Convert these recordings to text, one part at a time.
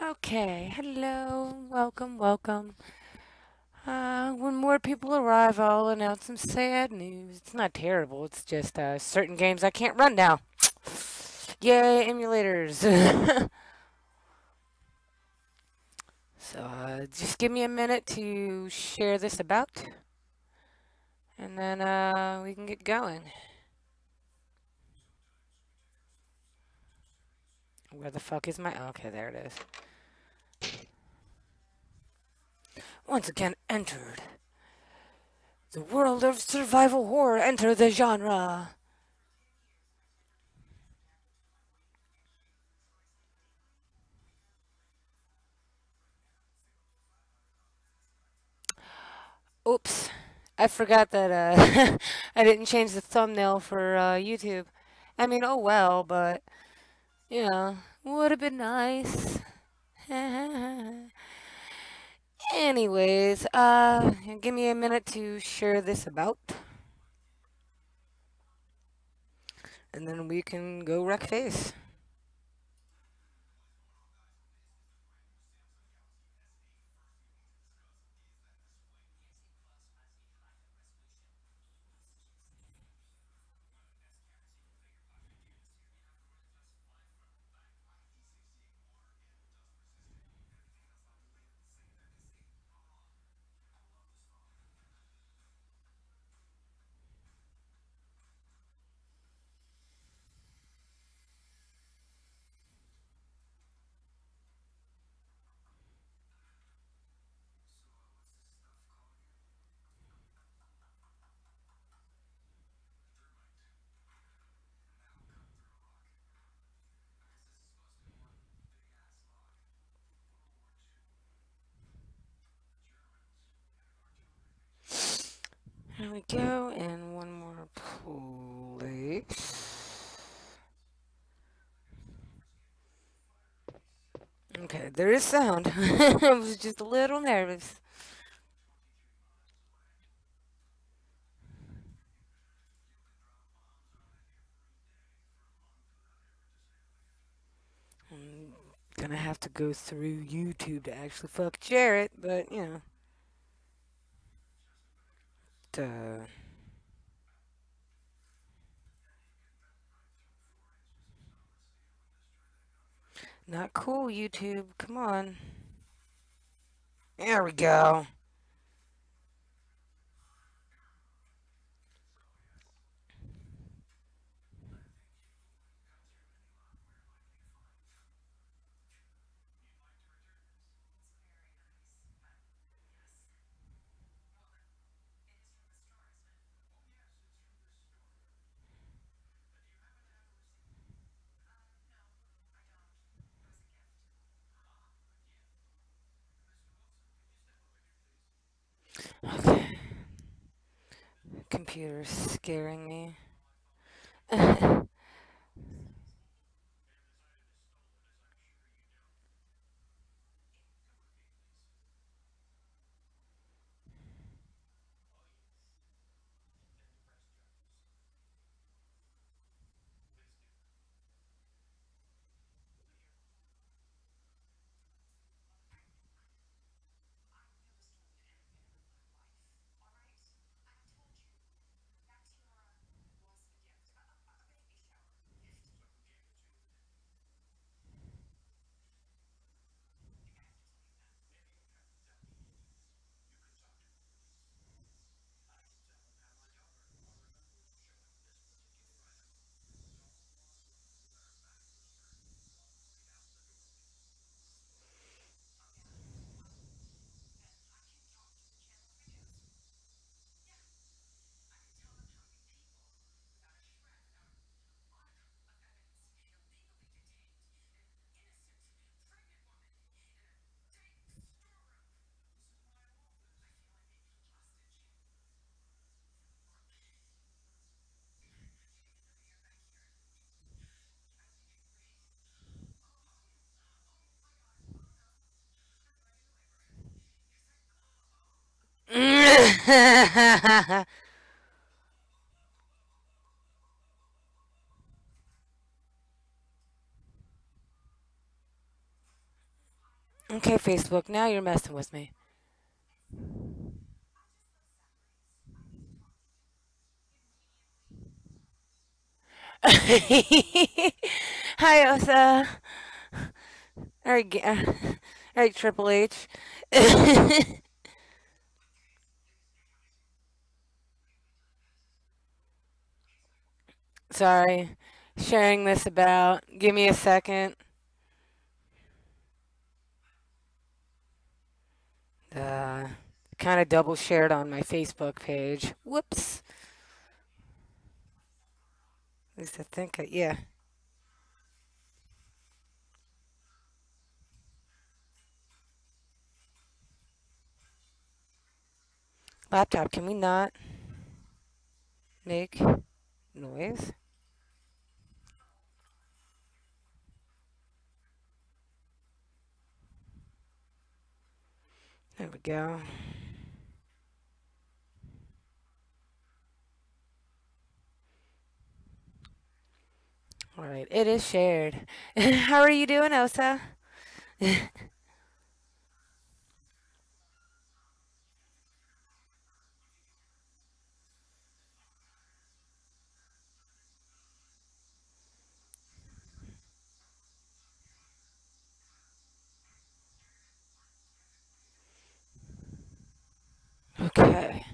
Okay, hello, welcome, welcome. Uh, when more people arrive, I'll announce some sad news. It's not terrible, it's just uh, certain games I can't run now. Yay, emulators. so, uh, just give me a minute to share this about, and then uh, we can get going. Where the fuck is my... Okay, there it is. once again entered. The world of survival horror enter the genre. Oops. I forgot that uh, I didn't change the thumbnail for uh, YouTube. I mean, oh well, but, know, would have been nice. Anyways, uh, give me a minute to share this about. And then we can go wreck face. There we go, and one more place. Okay, there is sound. I was just a little nervous. I'm gonna have to go through YouTube to actually fuck share it, but you know. Duh. Not cool, YouTube. Come on. There we go. Okay. Computer's scaring me. okay, Facebook, now you're messing with me. Hi, Osa. All right, uh, all right, Triple H. Sorry, sharing this about. Give me a second. Uh, kind of double shared on my Facebook page. Whoops. At least I think, I, yeah. Laptop, can we not make noise? There we go. All right, it is shared. How are you doing, Elsa? okay.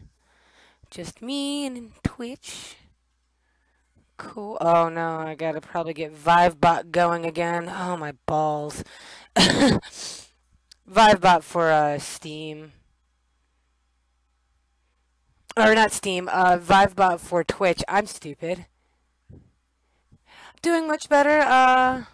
Just me and Twitch. Cool. Oh no, I gotta probably get Vivebot going again. Oh my balls. Vivebot for uh, Steam. Or not Steam, uh, Vivebot for Twitch. I'm stupid. Doing much better. Uh,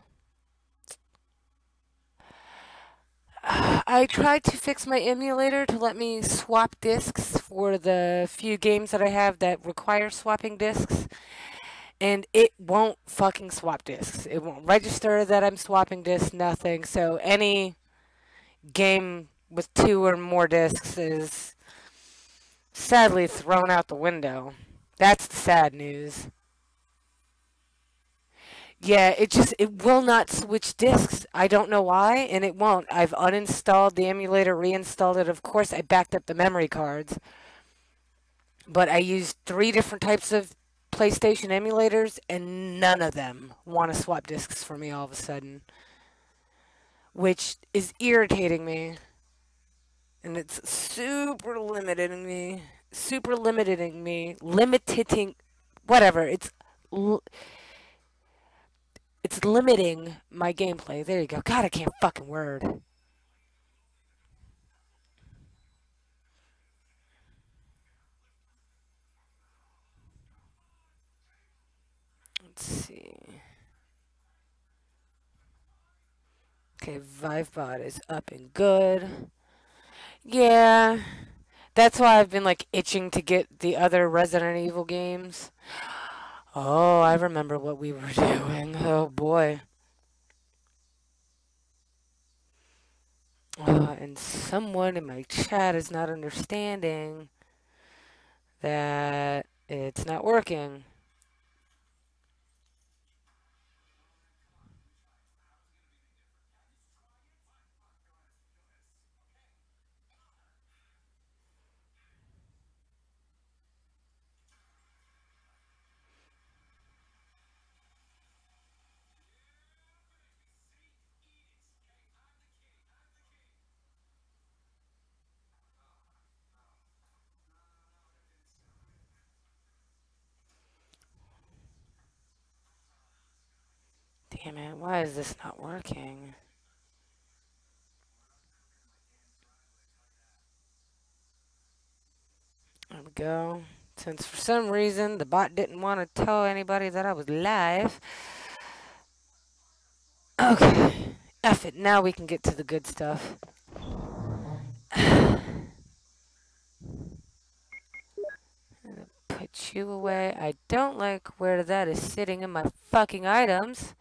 I tried to fix my emulator to let me swap discs for the few games that I have that require swapping discs. And it won't fucking swap discs. It won't register that I'm swapping discs, nothing. So any game with two or more discs is sadly thrown out the window. That's the sad news. Yeah, it just it will not switch disks. I don't know why, and it won't. I've uninstalled the emulator, reinstalled it. Of course, I backed up the memory cards. But I used three different types of PlayStation emulators, and none of them want to swap disks for me all of a sudden. Which is irritating me. And it's super limiting me. Super limiting me. Limiting. Whatever. It's. It's limiting my gameplay. There you go. God, I can't fucking word. Let's see. Okay, Vivebot is up and good. Yeah. That's why I've been like itching to get the other Resident Evil games. Oh, I remember what we were doing. Oh boy. Uh, and someone in my chat is not understanding that it's not working. Damn it, why is this not working? There we go. Since for some reason the bot didn't want to tell anybody that I was live. Okay. F it. Now we can get to the good stuff. Put you away. I don't like where that is sitting in my fucking items.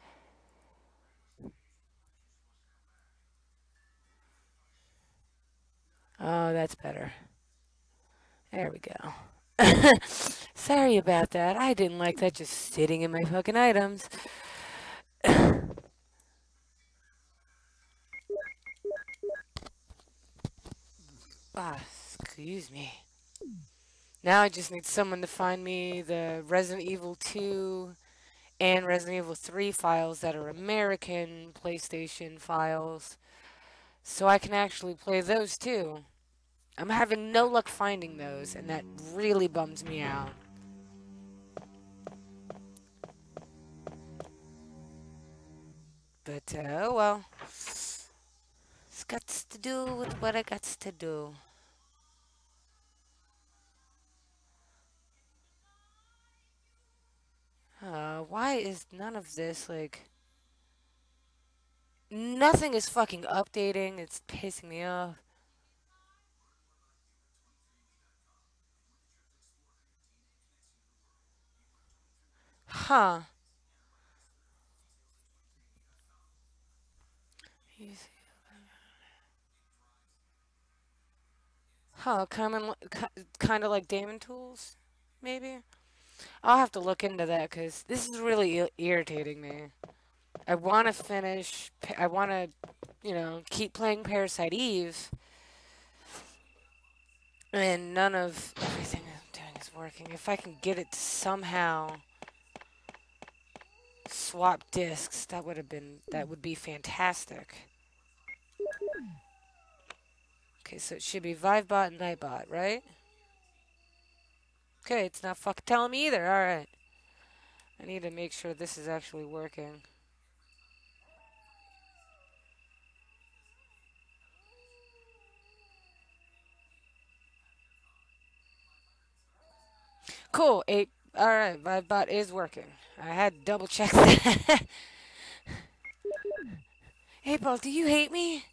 Oh, that's better. There we go. Sorry about that. I didn't like that just sitting in my fucking items. Ah, excuse me. Now I just need someone to find me the Resident Evil 2 and Resident Evil 3 files that are American PlayStation files so I can actually play those too. I'm having no luck finding those and that really bums me out. But, uh, oh well. It's got to do with what I got to do. Uh, why is none of this, like... Nothing is fucking updating. It's pissing me off. Huh. Huh, of, kind of like Daemon Tools, maybe? I'll have to look into that because this is really irritating me. I want to finish, I want to, you know, keep playing Parasite Eve. And none of everything I'm doing is working. If I can get it to somehow swap discs, that would have been, that would be fantastic. Okay, so it should be Vivebot and Nightbot, right? Okay, it's not fucking telling me either. Alright. I need to make sure this is actually working. Cool, 8. Alright, Vivebot is working. I had double check that. hey, Paul, do you hate me?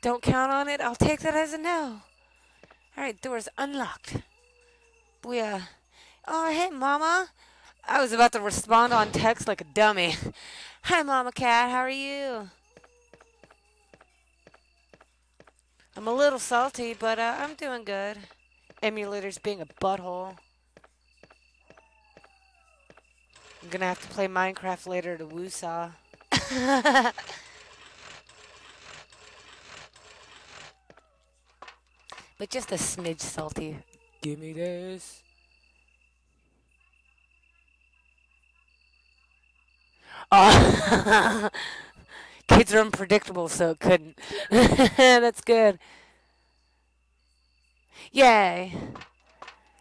Don't count on it. I'll take that as a no. Alright, door's unlocked. Booyah. Oh, hey, Mama. I was about to respond on text like a dummy. Hi, Mama Cat. How are you? I'm a little salty, but uh, I'm doing good. Emulators being a butthole. I'm gonna have to play Minecraft later to Woosaw. but just a smidge salty. Give me this. Oh, kids are unpredictable, so it couldn't. That's good. Yay.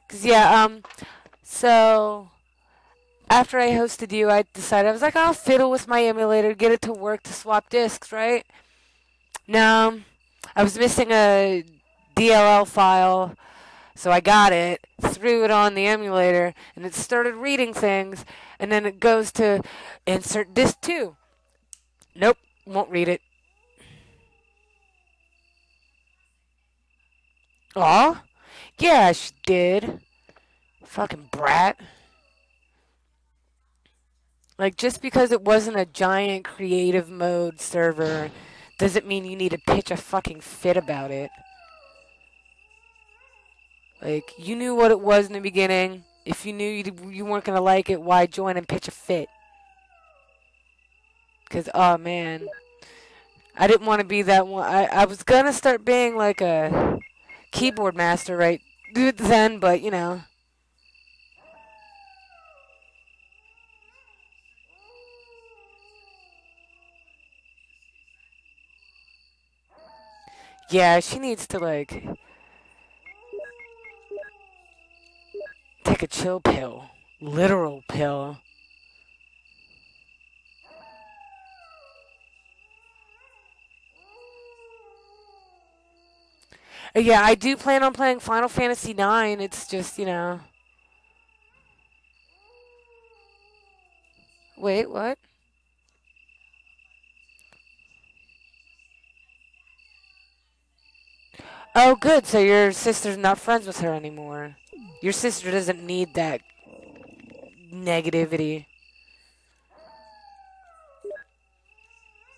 Cause yeah, um, so after I hosted you, I decided I was like, I'll fiddle with my emulator, get it to work to swap discs, right? No, I was missing a DLL file so I got it, threw it on the emulator, and it started reading things, and then it goes to insert disk 2. Nope, won't read it. Aw? Yeah, she did. Fucking brat. Like, just because it wasn't a giant creative mode server doesn't mean you need to pitch a fucking fit about it. Like, you knew what it was in the beginning. If you knew you, you weren't going to like it, why join and pitch a fit? Because, oh, man. I didn't want to be that one. I, I was going to start being like a keyboard master right then, but, you know. Yeah, she needs to, like take a chill pill. Literal pill. Uh, yeah, I do plan on playing Final Fantasy IX. It's just, you know. Wait, what? Oh, good. So your sister's not friends with her anymore. Your sister doesn't need that negativity.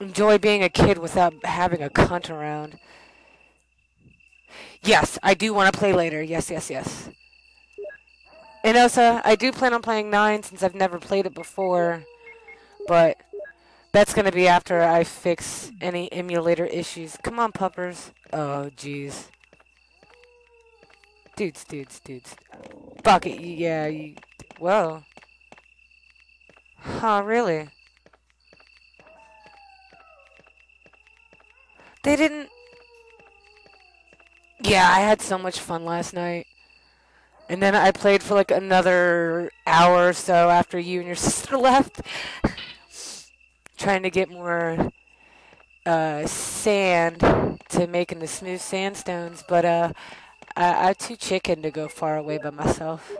Enjoy being a kid without having a cunt around. Yes, I do want to play later. Yes, yes, yes. And also, I do plan on playing 9 since I've never played it before. But that's going to be after I fix any emulator issues. Come on, puppers. Oh, jeez. Dudes, dudes, dudes. Fuck it, yeah, you, whoa. Huh, really? They didn't... Yeah, I had so much fun last night. And then I played for like another hour or so after you and your sister left. Trying to get more uh, sand to making the smooth sandstones, but uh, I, I'm too chicken to go far away by myself.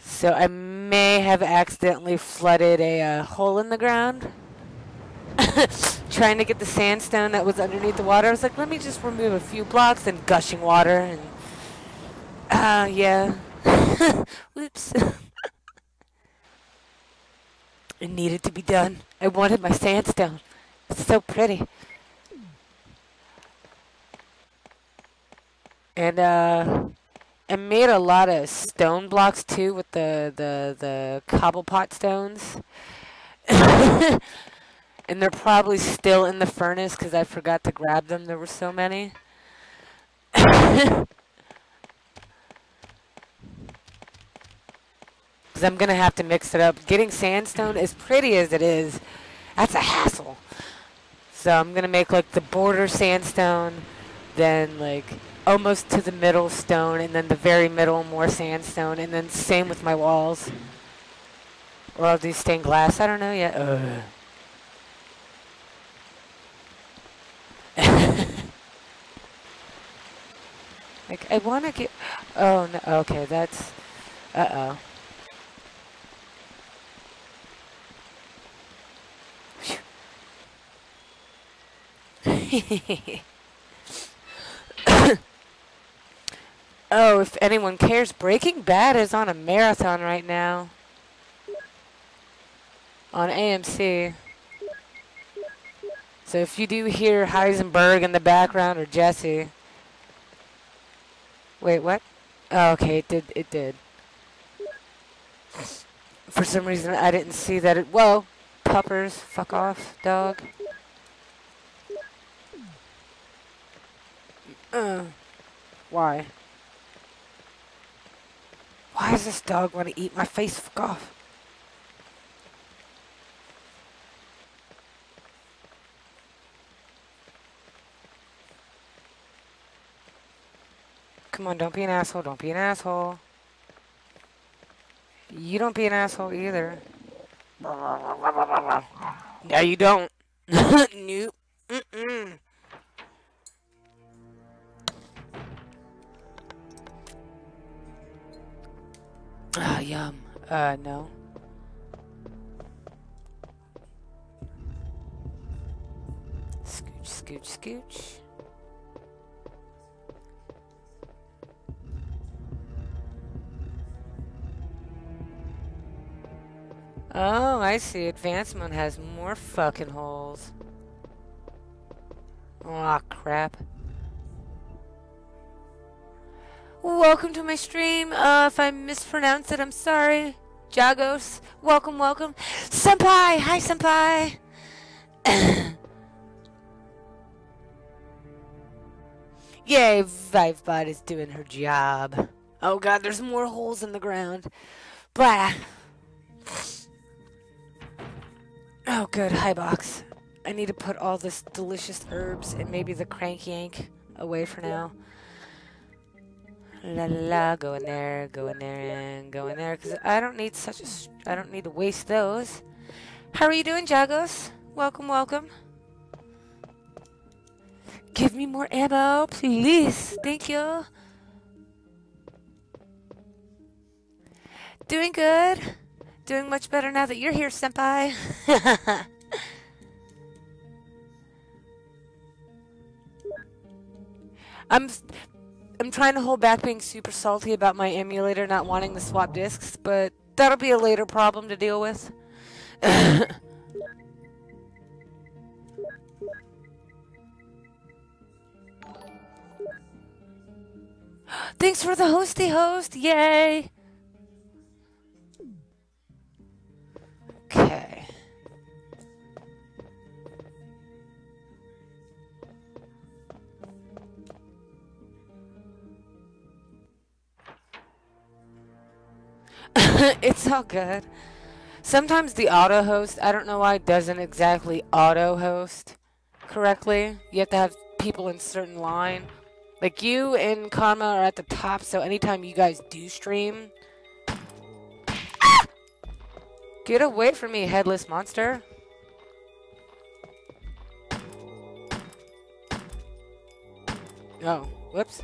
So I may have accidentally flooded a uh, hole in the ground. Trying to get the sandstone that was underneath the water. I was like, let me just remove a few blocks and gushing water. And, uh, yeah. Whoops. it needed to be done. I wanted my sandstone. It's so pretty. And, uh, I made a lot of stone blocks too with the, the, the cobble pot stones. and they're probably still in the furnace because I forgot to grab them. There were so many. Because I'm going to have to mix it up. Getting sandstone, as pretty as it is, that's a hassle. So I'm going to make like the border sandstone, then like almost to the middle stone, and then the very middle more sandstone, and then same with my walls. Or I'll do stained glass. I don't know yet. Ugh. like I want to get. Oh no. Okay, that's. Uh oh. Oh, if anyone cares, Breaking Bad is on a marathon right now. On AMC. So if you do hear Heisenberg in the background or Jesse. Wait, what? Oh, okay, it did. It did. For some reason, I didn't see that it... Whoa! Puppers, fuck off, dog. Uh, why? Why does this dog want to eat my face? Fuck off. Come on, don't be an asshole. Don't be an asshole. You don't be an asshole either. No, you don't. nope. Mm-mm. Ah, yum. Uh, no. Scooch, scooch, scooch. Oh, I see. Advanced mode has more fucking holes. Aw, oh, crap. Welcome to my stream. Uh, if I mispronounce it, I'm sorry. Jagos, welcome, welcome. Senpai! Hi, Senpai! Yay, Vivebot is doing her job. Oh god, there's more holes in the ground. Blah. Oh good, hi box. I need to put all this delicious herbs and maybe the crank yank away for now. La la la, go in there, go in there, and go in there, because I don't need such a, I don't need to waste those. How are you doing, Jagos? Welcome, welcome. Give me more ammo, please. Thank you. Doing good. Doing much better now that you're here, Senpai. I'm I'm trying to hold back being super salty about my emulator not wanting to swap discs, but that'll be a later problem to deal with. Thanks for the hosty host, yay! it's all good. Sometimes the auto host, I don't know why, doesn't exactly auto host correctly. You have to have people in certain line. Like you and Karma are at the top, so anytime you guys do stream. Get away from me, headless monster. Oh, whoops.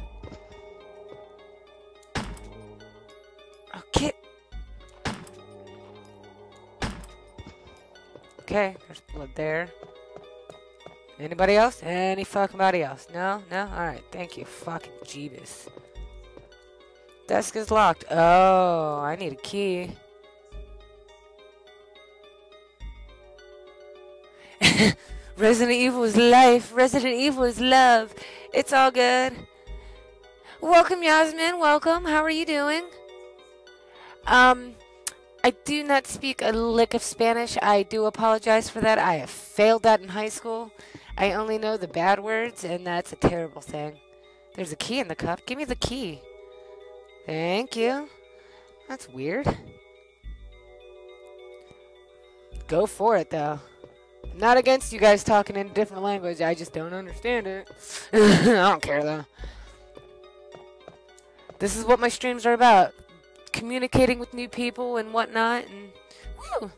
Oh, get. Okay, there's blood there. Anybody else? Any fucking body else? No? No? Alright, thank you. Fucking Jeebus. Desk is locked. Oh, I need a key. Resident Evil is life. Resident Evil is love. It's all good. Welcome, Yasmin. Welcome. How are you doing? Um, I do not speak a lick of Spanish. I do apologize for that. I have failed that in high school. I only know the bad words, and that's a terrible thing. There's a key in the cup. Give me the key. Thank you. That's weird. Go for it, though. I'm not against you guys talking in a different language. I just don't understand it. I don't care, though. This is what my streams are about. Communicating with new people and whatnot, and whew.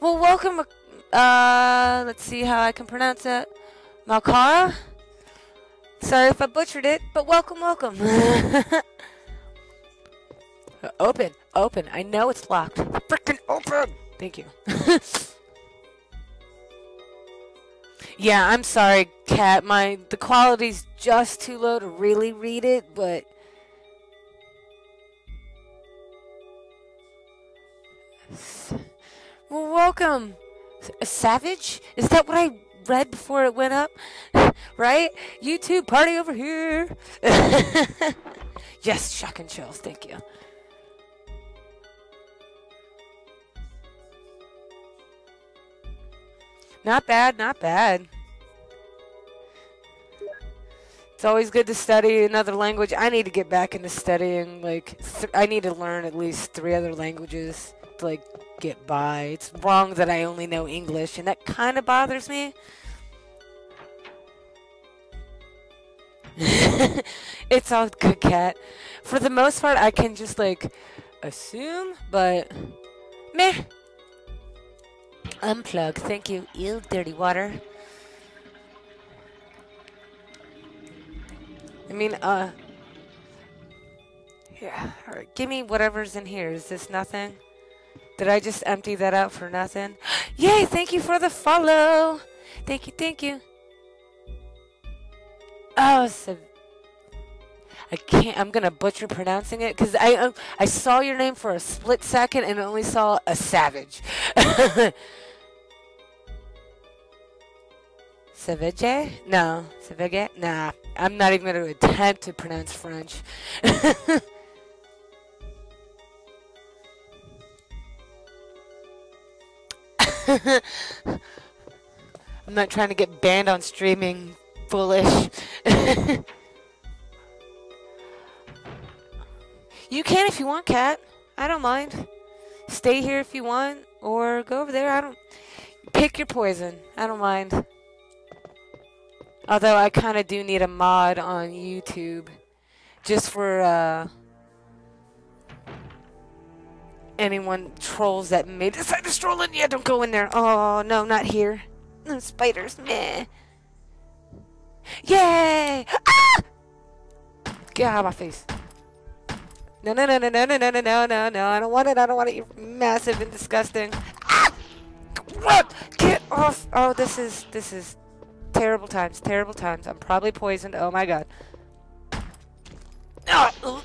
Well, welcome. Uh, let's see how I can pronounce it. Malkara. Sorry if I butchered it, but welcome, welcome. open, open. I know it's locked. Freaking open. Thank you. yeah, I'm sorry, Cat. My the quality's just too low to really read it, but Well, welcome. A uh, savage? Is that what I read before it went up? right? YouTube party over here. yes, shock and chills. Thank you. Not bad, not bad. It's always good to study another language. I need to get back into studying. Like, I need to learn at least three other languages to, like, get by. It's wrong that I only know English, and that kind of bothers me. it's all good, cat. For the most part, I can just, like, assume, but meh. Unplug. Thank you. Ew, dirty water. I mean, uh... Yeah, alright. Give me whatever's in here. Is this nothing? Did I just empty that out for nothing? Yay, thank you for the follow. Thank you, thank you. Oh, so I can't. I'm gonna butcher pronouncing it because I um, I saw your name for a split second and only saw a savage. Savage? No, Savage? Nah, I'm not even gonna attempt to pronounce French. I'm not trying to get banned on streaming, foolish. you can if you want, Cat. I don't mind. Stay here if you want, or go over there. I don't. Pick your poison. I don't mind. Although I kind of do need a mod on YouTube, just for uh, anyone trolls that may decide to stroll in. Yeah, don't go in there. Oh, no, not here. No spiders. Meh. Yay! Ah! Get out of my face. No, no, no, no, no, no, no, no, no, no, no. I don't want it. I don't want it. You're massive and disgusting. Ah! What? Get off. Oh, this is, this is terrible times. Terrible times. I'm probably poisoned. Oh, my God. Oh,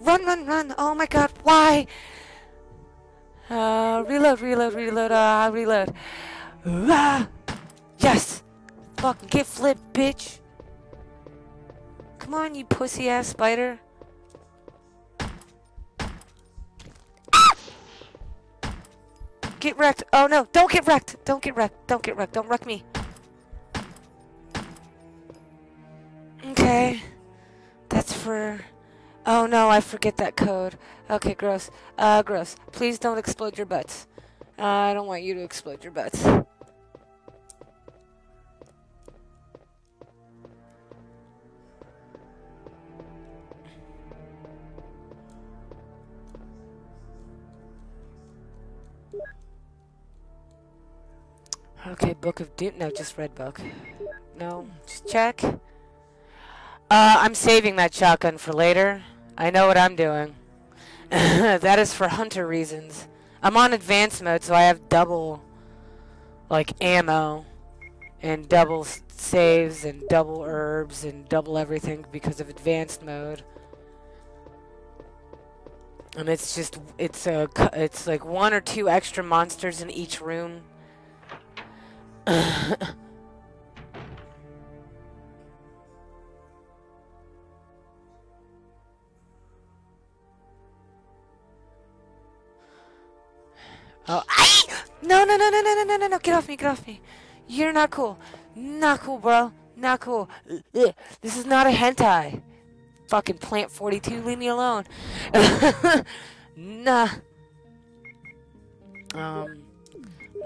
Run, run, run. Oh my god, why? Uh, reload, reload, reload, uh, reload. Ah! Yes! Fucking get flipped, bitch! Come on, you pussy ass spider. Get wrecked. Oh no, don't get wrecked. Don't get wrecked. Don't get wrecked. Don't wreck me. Okay. That's for... Oh no, I forget that code. Okay, gross. Uh, gross. Please don't explode your butts. Uh, I don't want you to explode your butts. Okay, Book of Doom. No, just Red Book. No, just check. Uh, I'm saving that shotgun for later. I know what I'm doing. that is for hunter reasons. I'm on advanced mode, so I have double, like, ammo. And double saves, and double herbs, and double everything because of advanced mode. And it's just, it's a, it's like one or two extra monsters in each room. Oh, no, no, no, no, no, no, no, no, no, get off me, get off me. You're not cool. Not cool, bro. Not cool. This is not a hentai. Fucking Plant 42, leave me alone. nah. Um,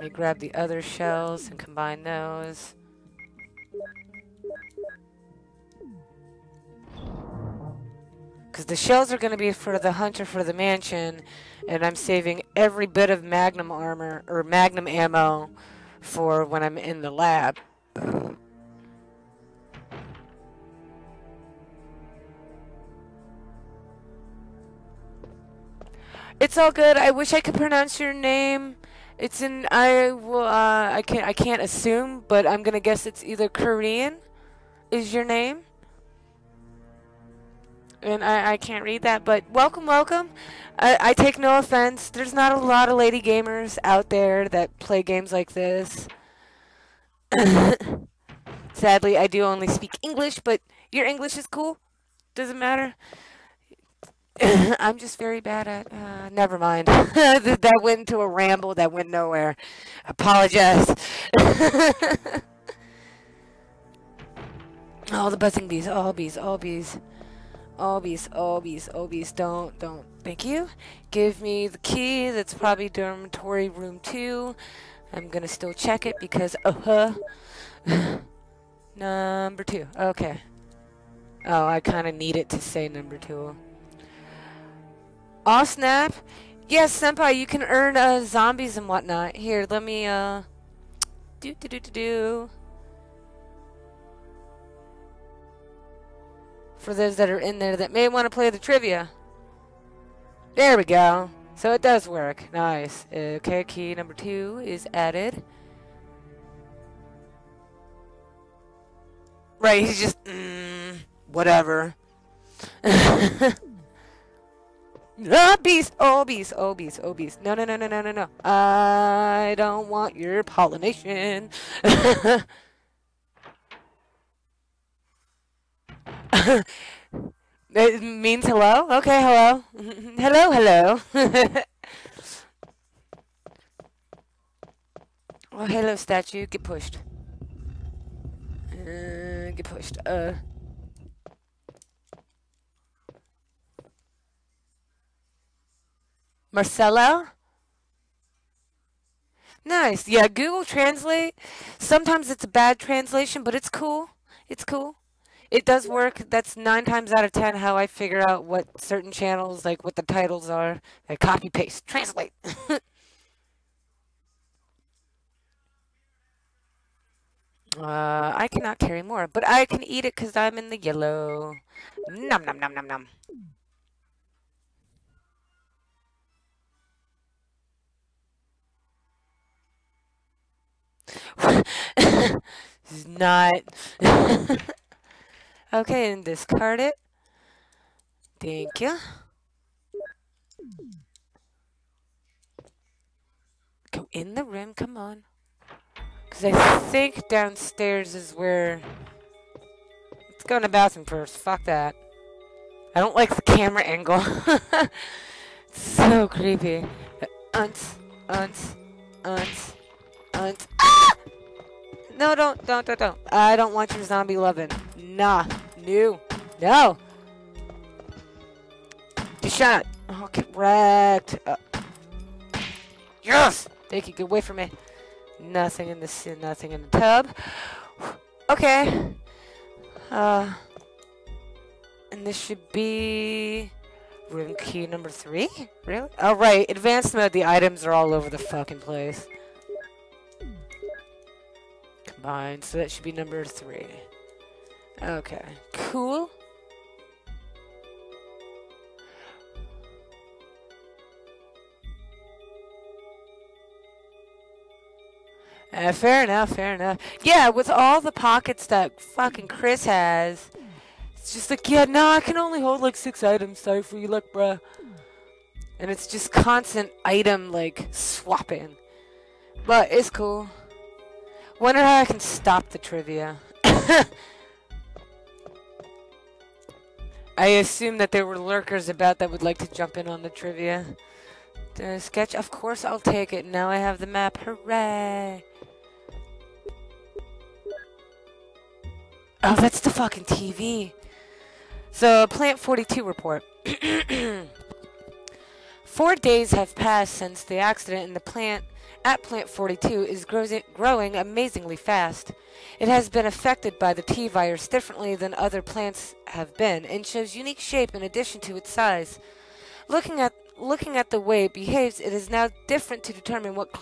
let me grab the other shells and combine those. Because the shells are going to be for the hunter for the mansion, and I'm saving every bit of magnum armor, or magnum ammo, for when I'm in the lab. It's all good. I wish I could pronounce your name. It's in I will uh I can't I can't assume, but I'm gonna guess it's either Korean is your name and I, I can't read that, but welcome, welcome. I, I take no offense. There's not a lot of lady gamers out there that play games like this. Sadly, I do only speak English, but your English is cool. Doesn't matter. I'm just very bad at. Uh, never mind. that went into a ramble that went nowhere. Apologize. all the buzzing bees, all bees, all bees. All bees. All bees. All bees. don't, don't. Thank you. Give me the key. That's probably dormitory room two. I'm gonna still check it because, uh huh. number two. Okay. Oh, I kind of need it to say number two. Off snap. Yes, senpai, you can earn uh, zombies and whatnot. Here, let me, uh, do do do do do. for those that are in there that may want to play the trivia. There we go. So it does work. Nice. Okay, key number two is added. Right, he's just, mm, whatever. obese, obese. beast, oh. No, no, no, no, no, no, no. I don't want your pollination. it means hello? Okay, hello. hello, hello. oh, hello, statue. Get pushed. Uh, get pushed. Uh. Marcelo? Nice. Yeah, Google Translate. Sometimes it's a bad translation, but it's cool. It's cool it does work. That's nine times out of ten how I figure out what certain channels, like what the titles are. I copy, paste, translate. uh, I cannot carry more, but I can eat it because I'm in the yellow. Nom nom nom nom nom. is not... Okay, and discard it. Thank you. Go in the room, come on. Because I think downstairs is where... Let's go in the bathroom first. Fuck that. I don't like the camera angle. so creepy. Unts, unts, unts, unts. No, don't, don't, don't, don't. I don't want your zombie loving. Nah. No. No. Good shot. Oh, get wrecked. Uh, yes! Thank you. Get away from me. Nothing in the nothing in the tub. Okay. Uh, and this should be room key number three? Really? Oh, right. Advanced mode, the items are all over the fucking place. So that should be number three. Okay. Cool. Uh, fair enough, fair enough. Yeah, with all the pockets that fucking Chris has, it's just like, yeah, no, I can only hold like six items. Sorry for you, luck, bruh. And it's just constant item, like, swapping. But it's cool. Wonder how I can stop the trivia. I assume that there were lurkers about that would like to jump in on the trivia. The sketch, of course I'll take it. Now I have the map. Hooray! Oh, that's the fucking TV. So, Plant 42 report. Four days have passed since the accident and the plant at Plant 42 is growing amazingly fast. It has been affected by the T-virus differently than other plants have been and shows unique shape in addition to its size. Looking at looking at the way it behaves, it is now different to determine what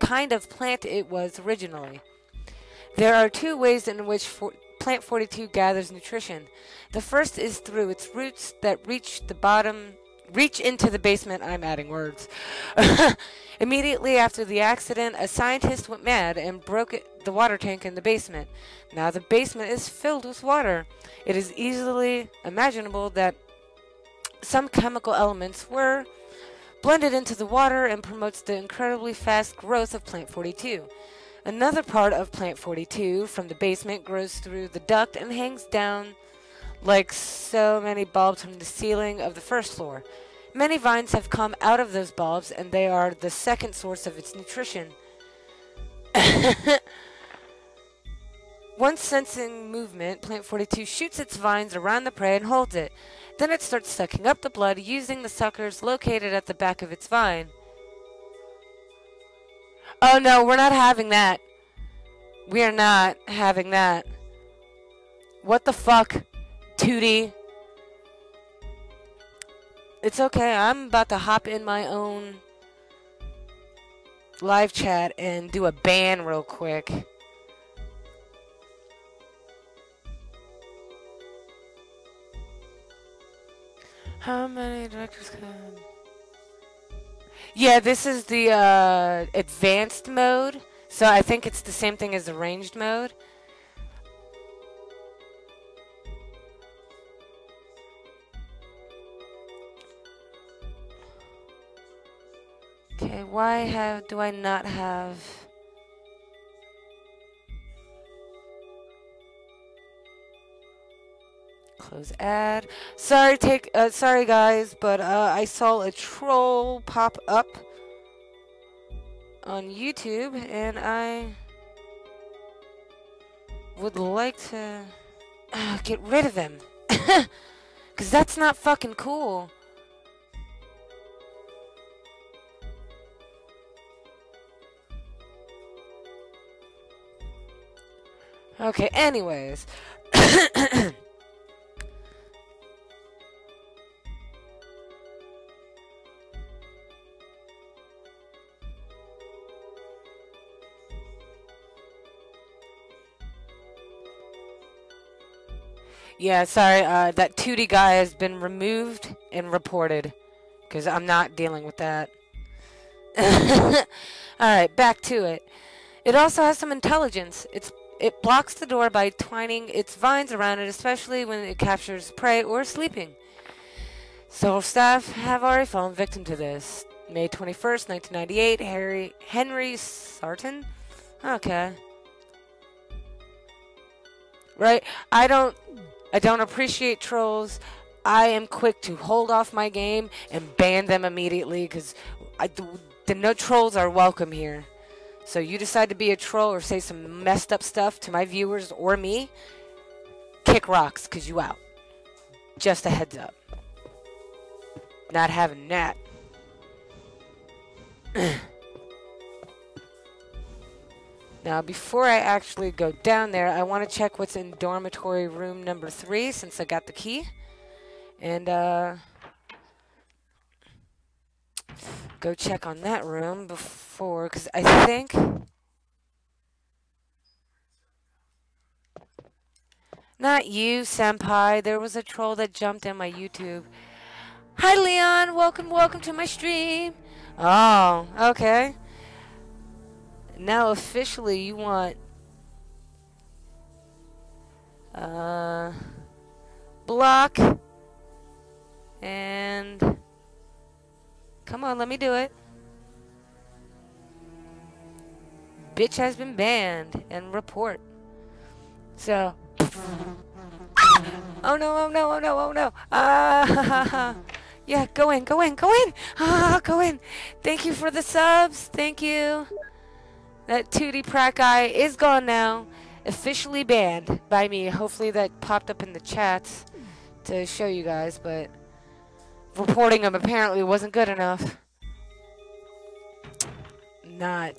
kind of plant it was originally. There are two ways in which for Plant 42 gathers nutrition. The first is through its roots that reach the bottom, reach into the basement. I'm adding words. Immediately after the accident, a scientist went mad and broke it, the water tank in the basement. Now the basement is filled with water. It is easily imaginable that some chemical elements were blended into the water and promotes the incredibly fast growth of Plant 42. Another part of Plant 42 from the basement grows through the duct and hangs down like so many bulbs from the ceiling of the first floor. Many vines have come out of those bulbs, and they are the second source of its nutrition. Once sensing movement, Plant 42 shoots its vines around the prey and holds it. Then it starts sucking up the blood using the suckers located at the back of its vine. Oh no, we're not having that. We are not having that. What the fuck, Tootie? It's okay. I'm about to hop in my own live chat and do a ban real quick. How many directors can... Yeah, this is the uh, advanced mode. So I think it's the same thing as the ranged mode. Okay, why have do I not have Close ad. Sorry, take. Uh, sorry, guys, but uh, I saw a troll pop up on YouTube, and I would like to uh, get rid of him, cause that's not fucking cool. Okay, anyways. Yeah, sorry, uh, that Tootie guy has been removed and reported. Because I'm not dealing with that. Alright, back to it. It also has some intelligence. It's It blocks the door by twining its vines around it, especially when it captures prey or sleeping. Several staff have already fallen victim to this. May 21st, 1998, Harry Henry Sarton? Okay. Right? I don't I don't appreciate trolls. I am quick to hold off my game and ban them immediately because the no trolls are welcome here. So you decide to be a troll or say some messed up stuff to my viewers or me, kick rocks, because you out. Just a heads up. Not having that. now, before I actually go down there, I want to check what's in dormitory room number three, since I got the key. And, uh... Go check on that room before, because I think... Not you, Senpai. There was a troll that jumped in my YouTube. Hi, Leon. Welcome, welcome to my stream. Oh, okay. Now, officially, you want... Uh... Block. And... Come on, let me do it. Bitch has been banned. And report. So... Oh no, oh no, oh no, oh no. Ah, yeah, go in, go in, go in. Ah, go in. Thank you for the subs. Thank you. That 2D Pratt guy is gone now. Officially banned by me. Hopefully that popped up in the chats to show you guys, but reporting him apparently wasn't good enough. Not.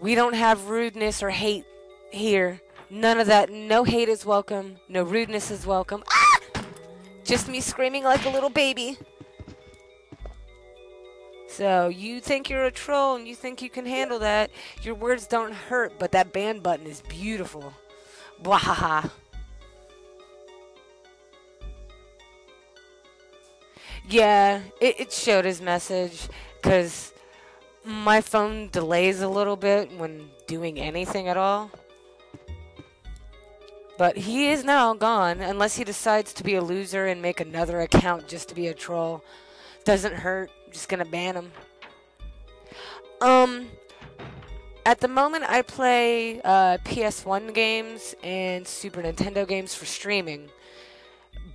We don't have rudeness or hate here. None of that. No hate is welcome. No rudeness is welcome. Ah! Just me screaming like a little baby. So, you think you're a troll and you think you can handle that. Your words don't hurt, but that ban button is beautiful. Bwahaha. Yeah, it, it showed his message because my phone delays a little bit when doing anything at all. But he is now gone, unless he decides to be a loser and make another account just to be a troll. Doesn't hurt. Just gonna ban him. Um, at the moment, I play uh, PS1 games and Super Nintendo games for streaming.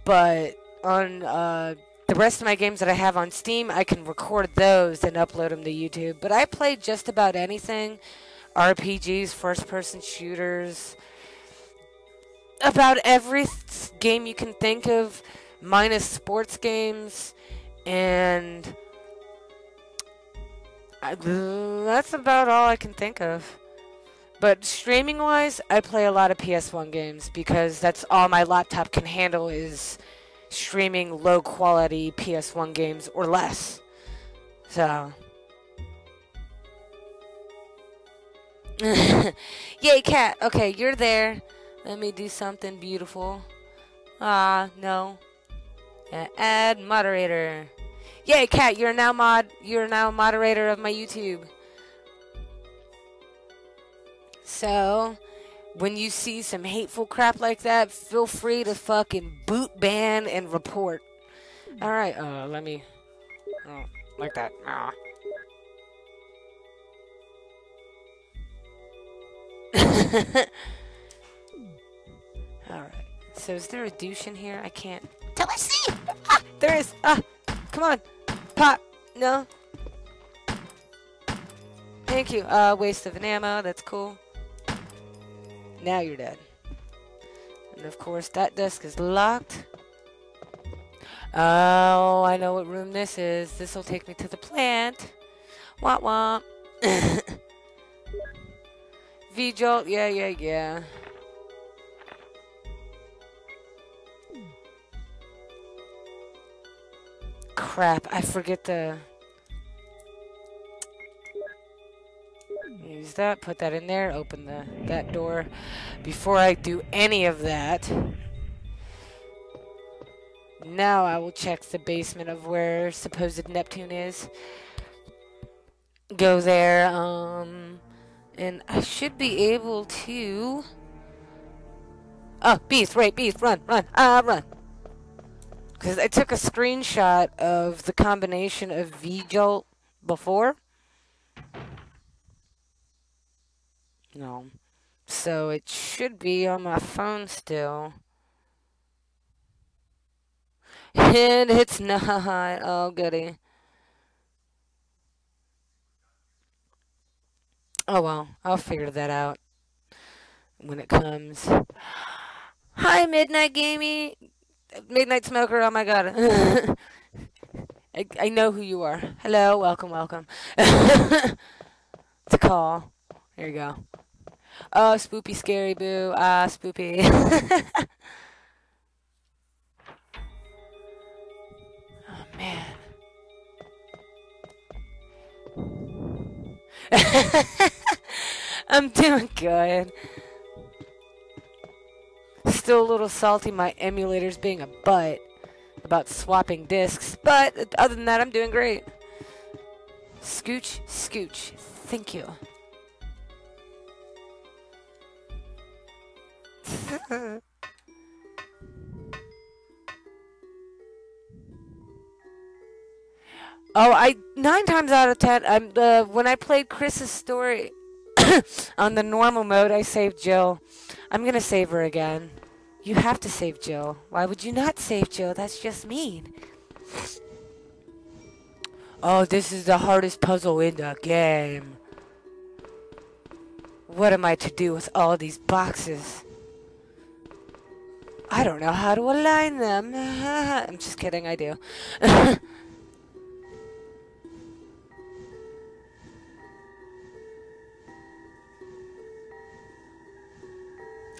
But on uh, the rest of my games that I have on Steam, I can record those and upload them to YouTube. But I play just about anything RPGs, first person shooters, about every game you can think of, minus sports games, and I, that's about all I can think of. But streaming wise, I play a lot of PS1 games because that's all my laptop can handle is streaming low quality PS1 games or less. So. Yay, cat. Okay, you're there. Let me do something beautiful. Ah, no. add moderator. Yay, cat, you're now mod you're now moderator of my YouTube. So, when you see some hateful crap like that, feel free to fucking boot ban and report. Alright, uh, let me... Oh, like that. Ah. Alright. So is there a douche in here? I can't... Tell I see! Ah! There is! Ah! Come on! Pop! No? Thank you. Uh, waste of an ammo. That's cool. Now you're dead. And of course, that desk is locked. Oh, I know what room this is. This will take me to the plant. Womp womp. V-Jolt, yeah, yeah, yeah. crap, I forget the... Use that, put that in there, open the that door. Before I do any of that, now I will check the basement of where supposed Neptune is. Go there, um, and I should be able to... Oh, beast, right, beast, run, run, ah, run. Because I took a screenshot of the combination of V-Jolt before. No. So it should be on my phone still. And it's not. Oh, goody. Oh, well. I'll figure that out when it comes. Hi, Midnight Gaming. Midnight Smoker, oh my god. I, I know who you are. Hello, welcome, welcome. a call. There you go. Oh, spoopy, scary, boo. Ah, spoopy. oh, man. I'm doing good. Still a little salty my emulators being a butt about swapping discs, but other than that, I'm doing great. Scooch, scooch. Thank you. Oh, I nine times out of ten, the uh, when I played Chris's story on the normal mode, I saved Jill. I'm gonna save her again. You have to save Jill. Why would you not save Jill? That's just mean. Oh, this is the hardest puzzle in the game. What am I to do with all these boxes? I don't know how to align them. I'm just kidding, I do.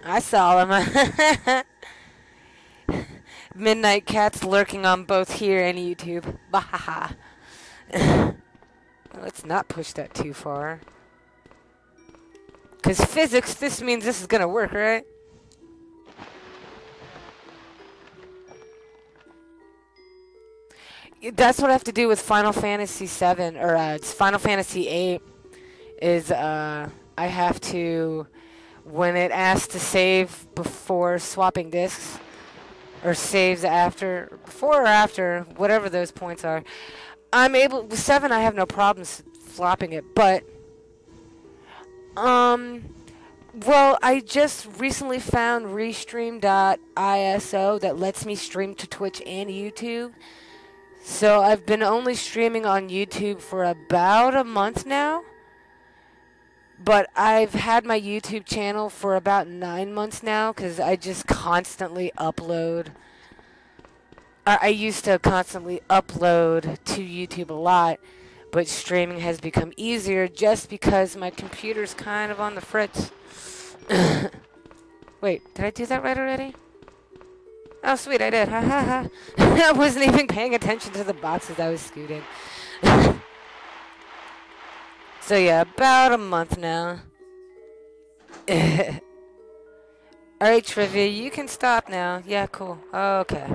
I saw them. Midnight Cat's lurking on both here and YouTube. Bahaha. Let's not push that too far. Because physics, this means this is going to work, right? That's what I have to do with Final Fantasy 7, or uh, it's Final Fantasy 8, is uh, I have to when it asks to save before swapping disks, or saves after, before or after, whatever those points are, I'm able, with 7 I have no problems flopping it, but, um, well, I just recently found Restream.iso that lets me stream to Twitch and YouTube. So I've been only streaming on YouTube for about a month now. But I've had my YouTube channel for about nine months now because I just constantly upload. I, I used to constantly upload to YouTube a lot, but streaming has become easier just because my computer's kind of on the fritz. Wait, did I do that right already? Oh, sweet, I did. Ha ha ha. I wasn't even paying attention to the boxes I was scooting. So yeah, about a month now. Alright, Trivia, you can stop now. Yeah, cool. Okay.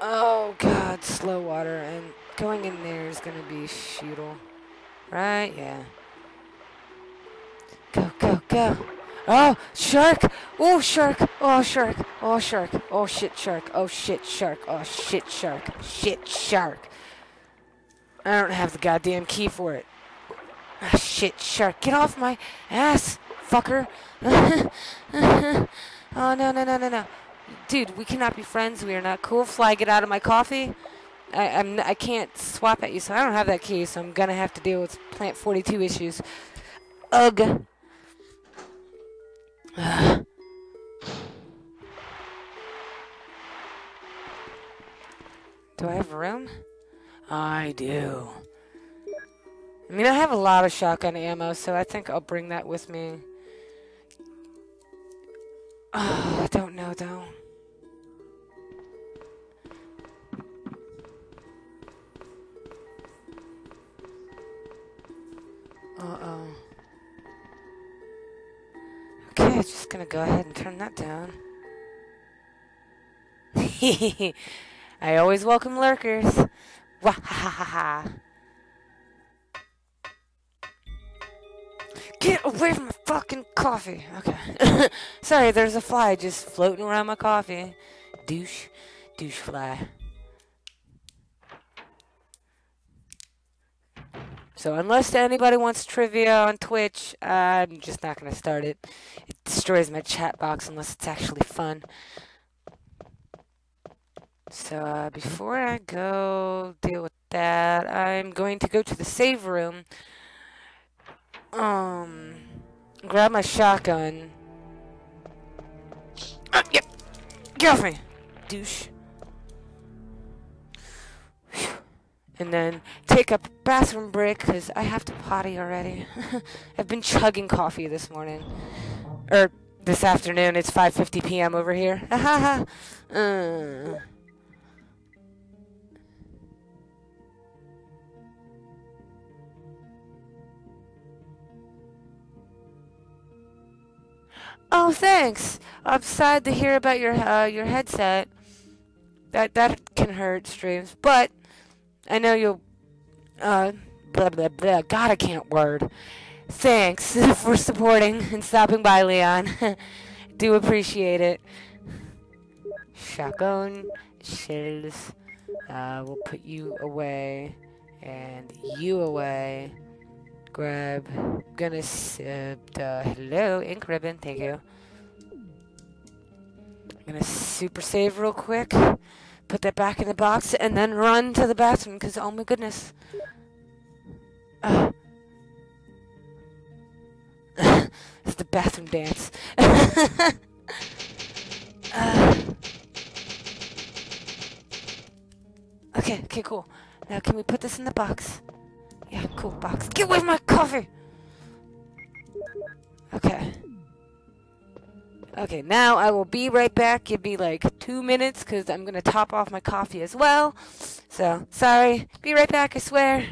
Oh god, slow water, and going in there is gonna be futile. Right? Yeah. Go, go, go. Oh, shark! Oh, shark! Oh, shark! Oh, shark! Oh, shit, shark! Oh, shit, shark! Oh, shit, shark! Shit, shark! I don't have the goddamn key for it. Ah, shit, shark. Get off my ass, fucker. oh, no, no, no, no, no. Dude, we cannot be friends. We are not cool. Fly, get out of my coffee. I, I'm, I can't swap at you, so I don't have that key, so I'm gonna have to deal with Plant 42 issues. Ugh. Do I have room? I do. I mean, I have a lot of shotgun ammo, so I think I'll bring that with me. Oh, I don't know, though. Uh-oh. Okay, just gonna go ahead and turn that down. I always welcome lurkers. Wahahaha. Get away from my fucking coffee. Okay. Sorry, there's a fly just floating around my coffee. Douche. Douche fly. So unless anybody wants trivia on Twitch, I'm just not going to start it. It destroys my chat box unless it's actually fun. So uh, before I go deal with that, I'm going to go to the save room um, grab my shotgun. Uh, yep. Get off me, douche. And then take a bathroom break because I have to potty already. I've been chugging coffee this morning. Or this afternoon. It's 5.50 p.m. over here. uh. Oh, thanks. I'm sad to hear about your uh, your headset. That that can hurt streams, but I know you'll. Uh, blah blah blah. God, I can't word. Thanks for supporting and stopping by, Leon. Do appreciate it. Shotgun shells. Uh, we'll put you away and you away grab. Gonna uh, hello ink ribbon. Thank you. I'm gonna super save real quick. Put that back in the box and then run to the bathroom because oh my goodness. Uh. it's the bathroom dance. uh. Okay, okay, cool. Now can we put this in the box? Yeah, cool box. Get away from my coffee! Okay. Okay, now I will be right back. Give me like two minutes because I'm going to top off my coffee as well. So, sorry. Be right back, I swear.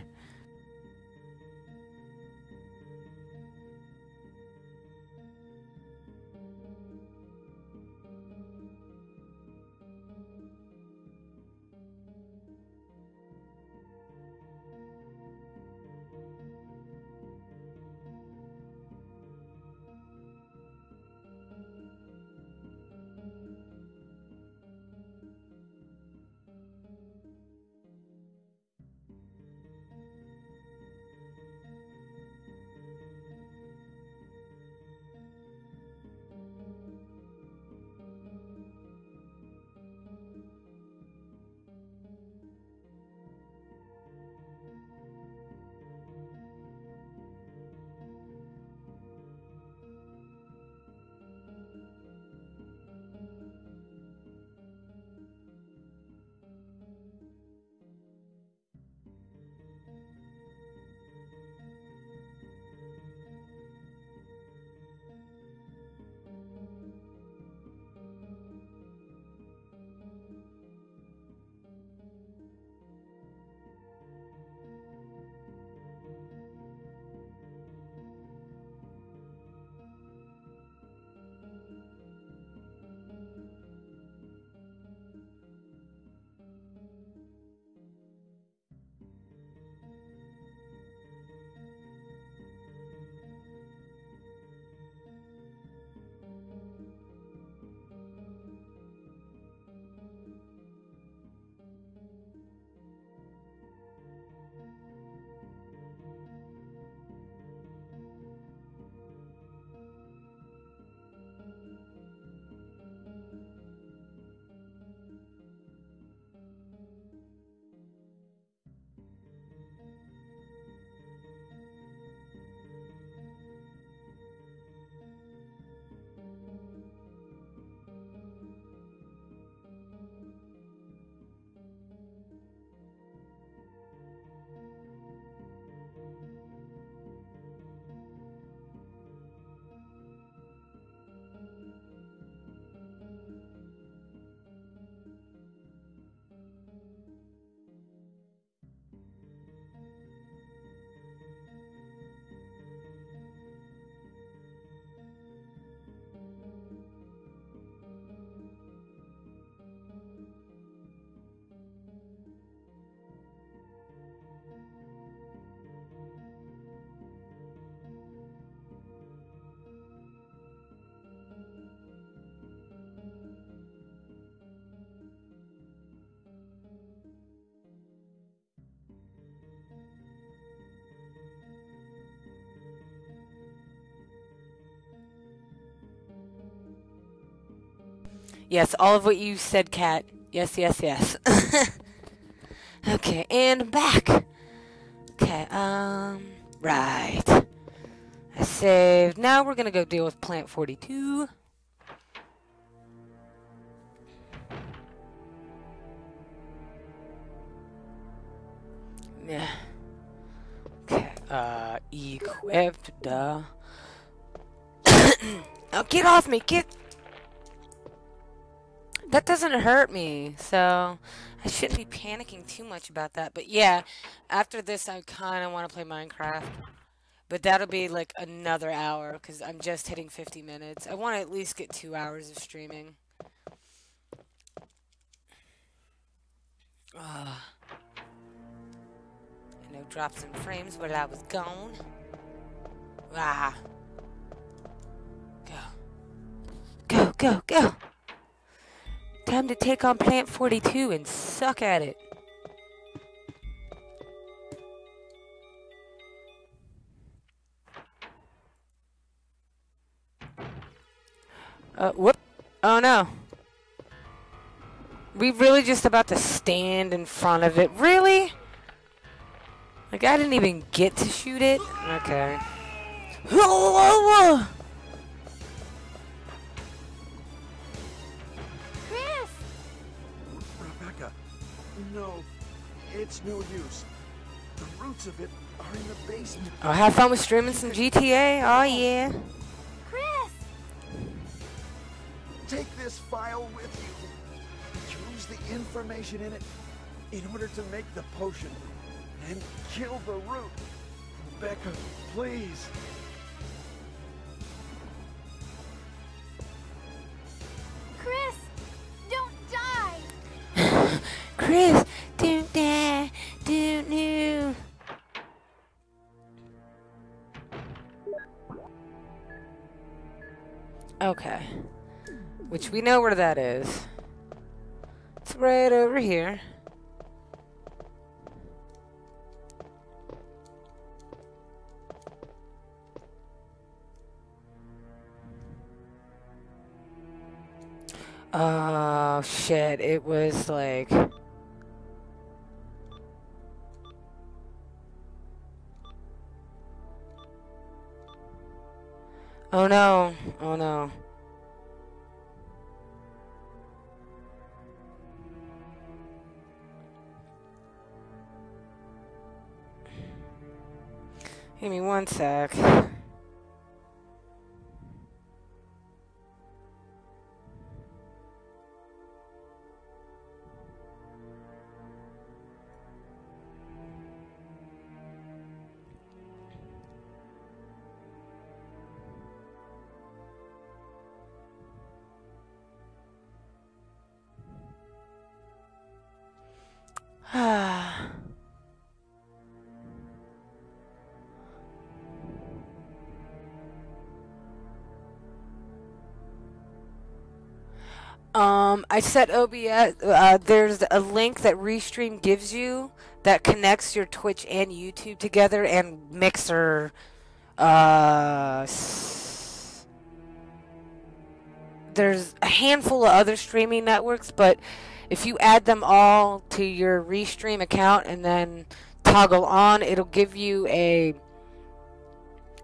Yes, all of what you said, Cat. Yes, yes, yes. okay, and back. Okay, um, right. I saved. Now we're gonna go deal with Plant 42. Yeah. Okay, uh, equipped, duh. now oh, get off me, get that doesn't hurt me, so I shouldn't be panicking too much about that. But yeah, after this, I kind of want to play Minecraft. But that'll be like another hour because I'm just hitting 50 minutes. I want to at least get two hours of streaming. Uh, I know drops in frames while I was gone. Ah. Go. Go, go, go. Time to take on Plant 42 and suck at it. Uh, whoop. Oh no. We really just about to stand in front of it. Really? Like, I didn't even get to shoot it? Okay. no, it's no use. The roots of it are in the basement. Oh, have fun with streaming some GTA? Oh, yeah. Chris! Take this file with you. Use the information in it in order to make the potion and kill the root. Rebecca, please. Chris, die. Don't. Okay. Which we know where that is. It's right over here. Oh shit, it was like Oh no. Oh no. Give me one sec. I set OBS. Uh, there's a link that Restream gives you that connects your Twitch and YouTube together, and Mixer. Uh, there's a handful of other streaming networks, but if you add them all to your Restream account and then toggle on, it'll give you a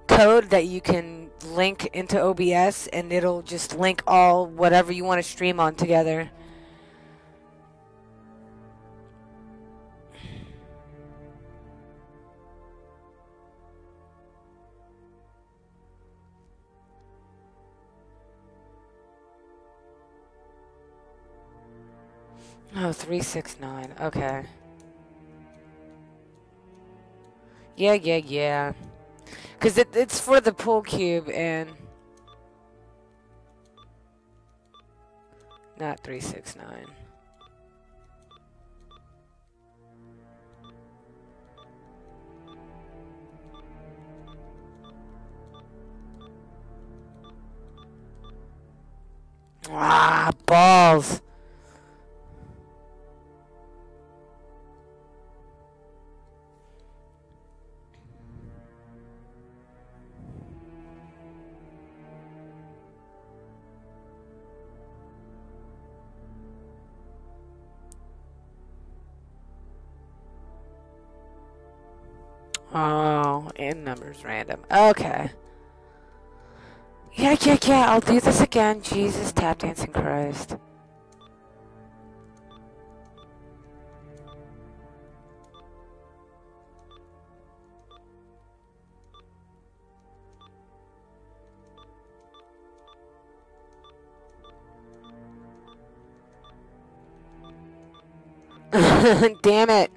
code that you can link into OBS and it'll just link all whatever you want to stream on together. Oh, 369. Okay. Yeah, yeah, yeah. Because it, it's for the pool cube and... Not 369. Ah, balls. Oh, and numbers random. Okay. Yeah, yeah, yeah, I'll do this again. Jesus, tap dancing Christ. Damn it.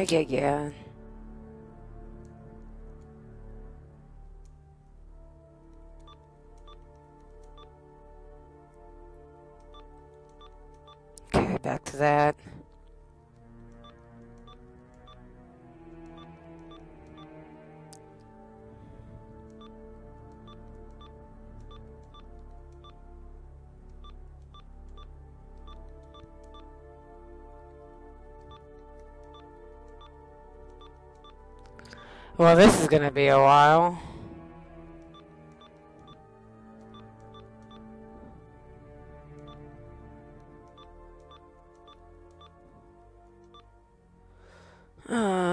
Yeah, yeah, yeah. Okay, back to that. Well, this is gonna be a while. Uh,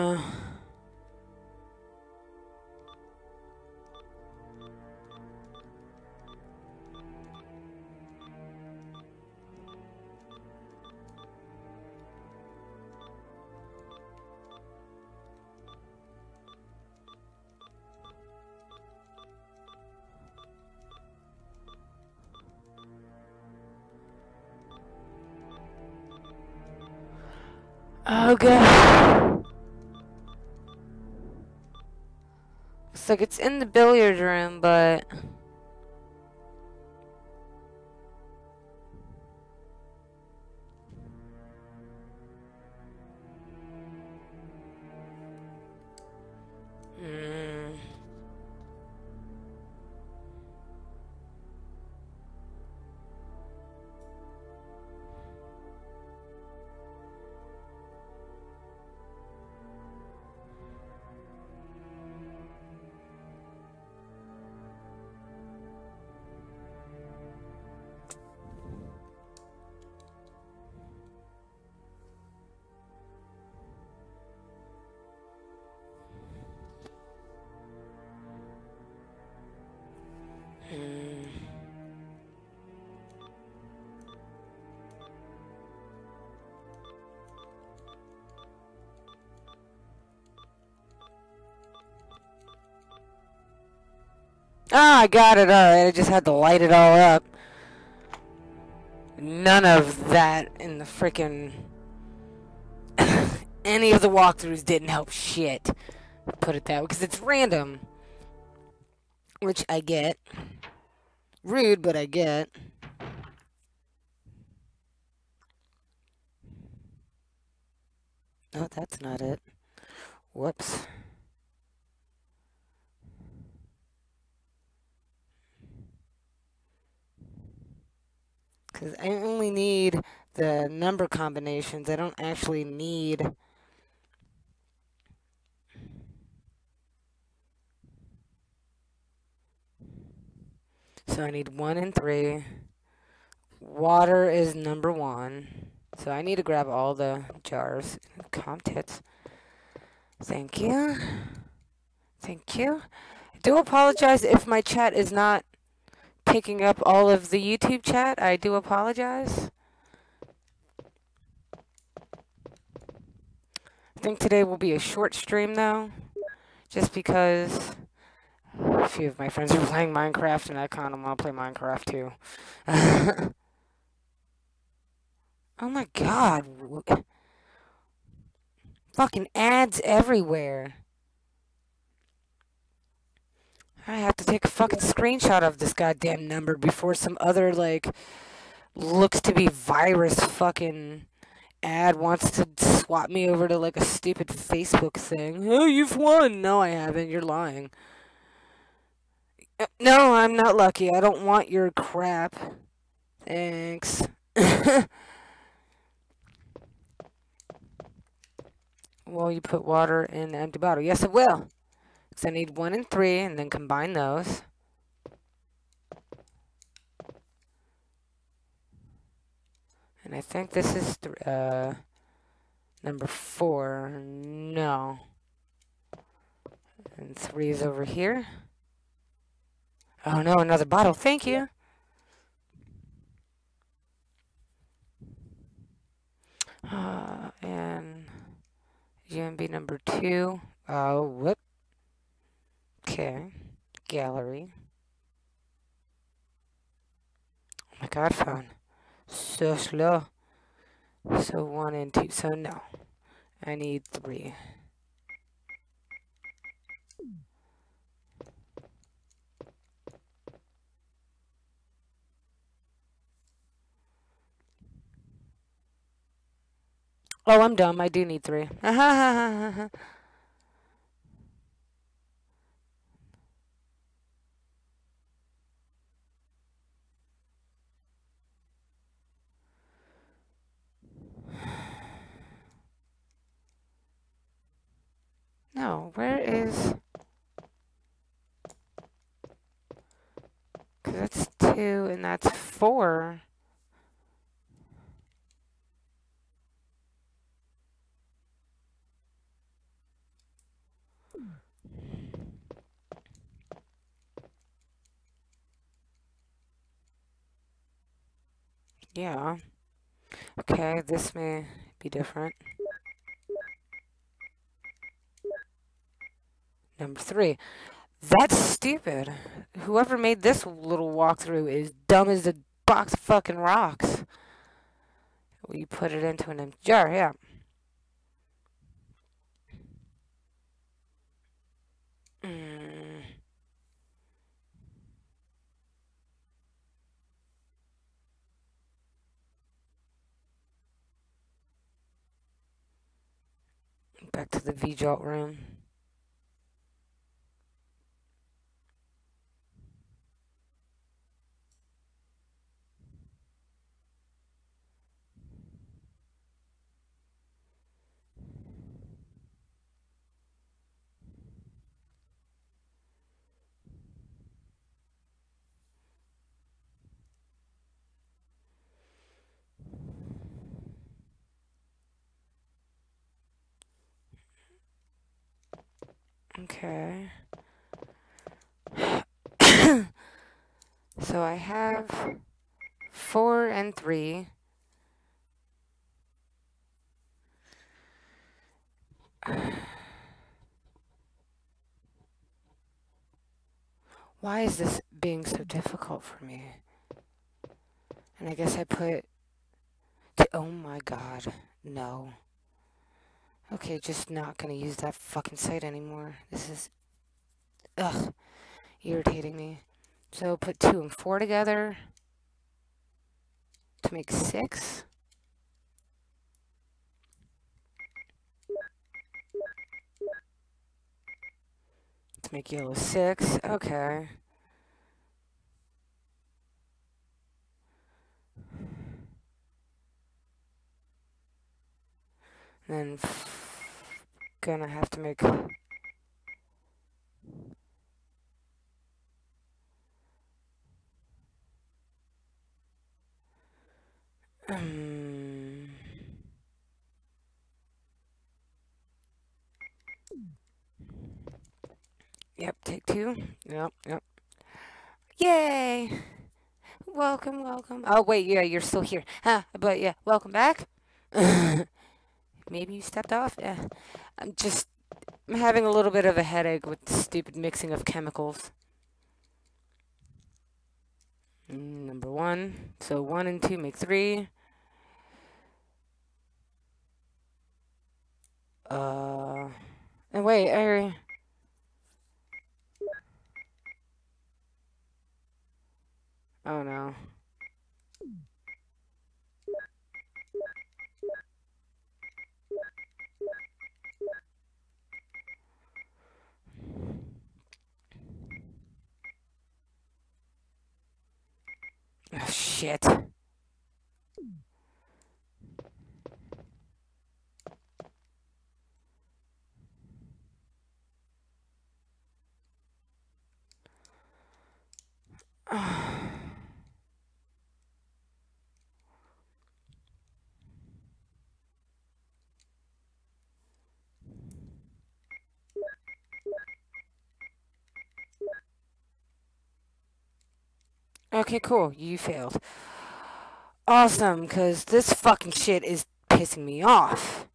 oh god. Looks like it's in the billiard room, but Ah, I got it. Alright, I just had to light it all up. None of that in the freaking. Any of the walkthroughs didn't help shit. Put it that way, because it's random. Which I get. Rude, but I get. Oh, that's not it. Whoops. Because I only need the number combinations. I don't actually need. So I need one and three. Water is number one. So I need to grab all the jars. Calm tits. Thank you. Thank you. I do apologize if my chat is not picking up all of the YouTube chat. I do apologize. I think today will be a short stream though. Just because a few of my friends are playing Minecraft and I kind of want to play Minecraft too. oh my god. Fucking ads everywhere. I have to take a fucking screenshot of this goddamn number before some other, like, looks to be virus fucking ad wants to swap me over to, like, a stupid Facebook thing. Oh, you've won! No, I haven't. You're lying. Uh, No, I'm not lucky. I don't want your crap. Thanks. Will you put water in the empty bottle? Yes, it will. So I need one and three, and then combine those. And I think this is uh, number four. No. And three is over here. Oh no, another bottle. Thank you. Uh, and UMB number two. Oh, whoop. Okay. Gallery. Oh my god, phone. So slow. So one and two. So no. I need three. Oh, I'm dumb. I do need three. no, where is... Because that's two and that's four. Yeah. Okay, this may be different. Number three. That's stupid. Whoever made this little walkthrough is dumb as a box of fucking rocks. We put it into an empty jar, yeah. Mm. Back to the V-Jolt room. Okay. so I have four and three. Why is this being so difficult for me? And I guess I put... Oh my god, no. Okay, just not gonna use that fucking site anymore. This is... Ugh. Irritating me. So put two and four together to make six. To make yellow six. Okay. then gonna have to make um, yep take two. Yep yep. Yay! Welcome welcome. Oh wait yeah you're still here. Huh but yeah welcome back maybe you stepped off. Yeah. I'm just I'm having a little bit of a headache with the stupid mixing of chemicals. Mm, number one. So one and two make three. Uh, and wait, I. Oh no. Oh, shit. Okay, cool. You failed. Awesome, because this fucking shit is pissing me off.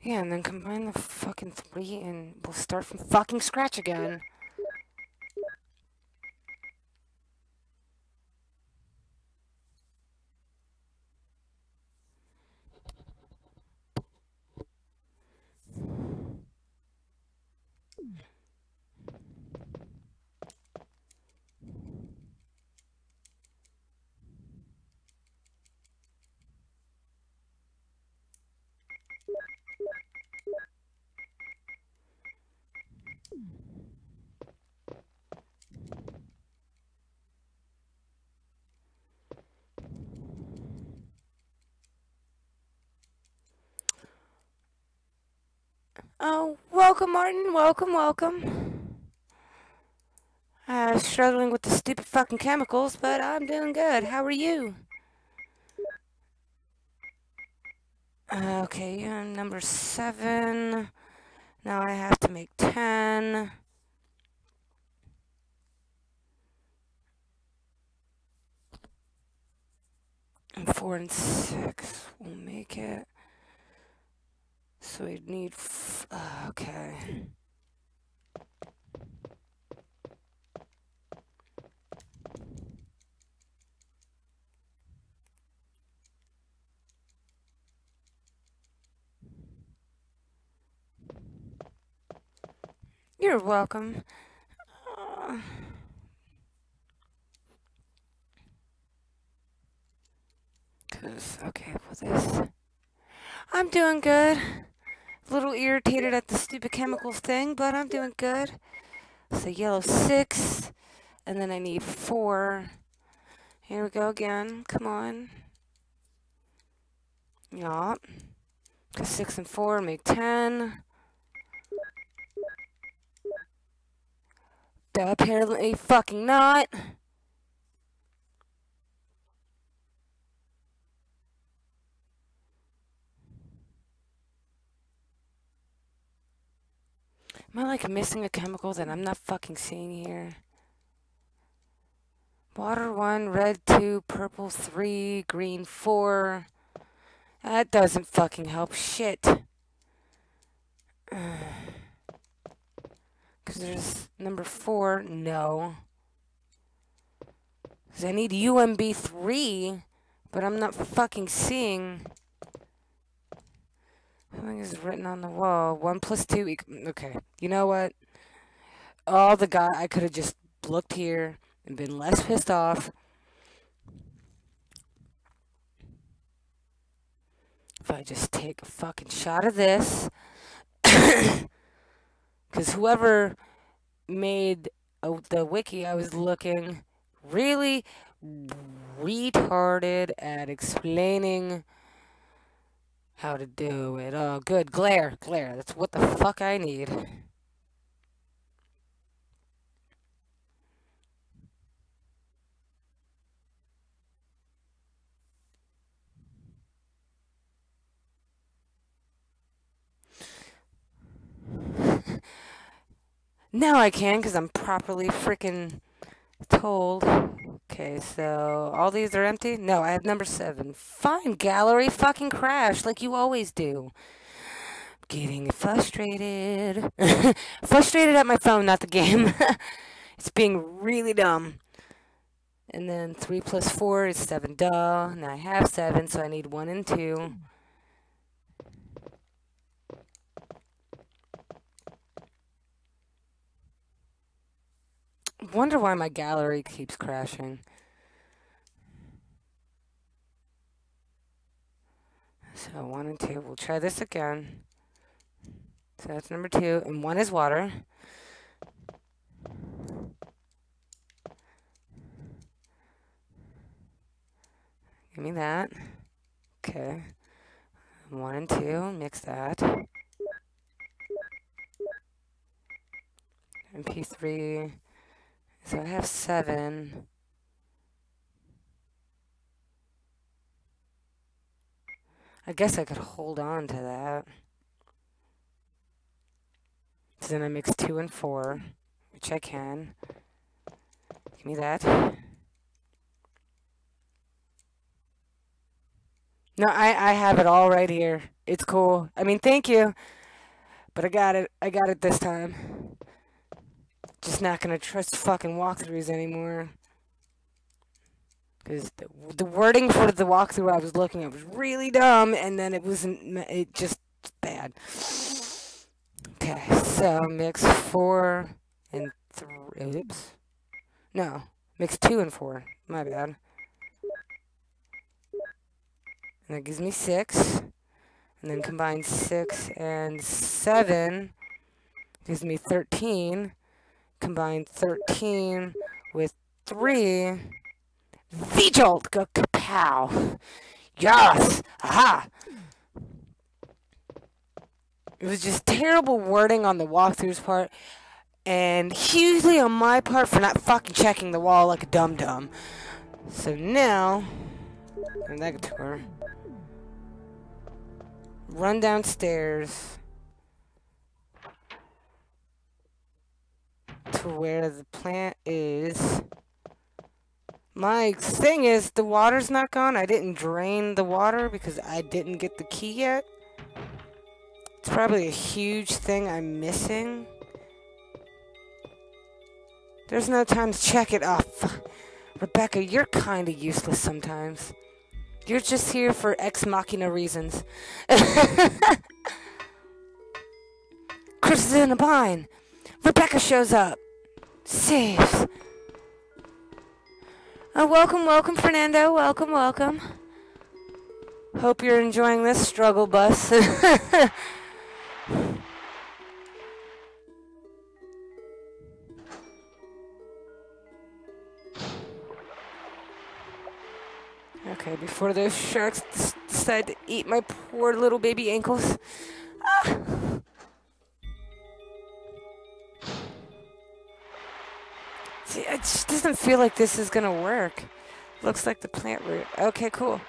Yeah, and then combine the fucking three and we'll start from fucking scratch again. Oh, welcome, Martin. Welcome, welcome. Uh, struggling with the stupid fucking chemicals, but I'm doing good. How are you? Okay, I'm number seven. Now I have to make ten. And four and six will make it. So we'd need. Uh, okay. You're welcome. Uh, Cause okay, with this, I'm doing good. A little irritated at the stupid chemicals thing, but I'm doing good. So yellow six, and then I need four. Here we go again. Come on. Yup. Cause six and four make ten. Apparently fucking not. Am I like missing a chemical that I'm not fucking seeing here? Water 1, red 2, purple 3, green 4. That doesn't fucking help shit. Because there's number 4, no. Because I need UMB 3, but I'm not fucking seeing. Something is written on the wall. One plus two. Okay. You know what? All the guy. I could have just looked here and been less pissed off. If I just take a fucking shot of this. Because whoever made uh, the wiki I was looking really retarded at explaining how to do it. Oh, good. Glare. Glare. That's what the fuck I need. Now I can because I'm properly freaking told. Okay, so all these are empty? No, I have number seven. Fine, gallery fucking crash like you always do. Getting frustrated. frustrated at my phone, not the game. it's being really dumb. And then three plus four is seven. Duh. Now I have seven, so I need one and two. Wonder why my gallery keeps crashing. So one and two. We'll try this again. So that's number two, and one is water. Give me that. Okay. One and two. Mix that. MP3. So I have seven. I guess I could hold on to that. So then I mix two and four, which I can. Give me that. No, I, I have it all right here. It's cool. I mean, thank you. But I got it. I got it this time. Just not gonna trust fucking walkthroughs anymore. Because the, the wording for the walkthrough I was looking at was really dumb, and then it wasn't, it just bad. Okay, so mix four and three. Oops. No, mix two and four. My bad. And that gives me six. And then combine six and seven gives me 13. Combine 13 with three. V-Jolt! Go kapow! Yes! Aha! It was just terrible wording on the walkthroughs part, and hugely on my part for not fucking checking the wall like a dum dum. So now, Negator, run downstairs where the plant is. My thing is, the water's not gone. I didn't drain the water because I didn't get the key yet. It's probably a huge thing I'm missing. There's no time to check it off. Rebecca, you're kinda useless sometimes. You're just here for ex machina reasons. Chris is in a bind. Rebecca shows up. Saves. Oh, welcome, welcome, Fernando. Welcome, welcome. Hope you're enjoying this struggle bus. okay, before those sharks decide to eat my poor little baby ankles. Ah. It just doesn't feel like this is gonna work. Looks like the plant root. Okay, cool.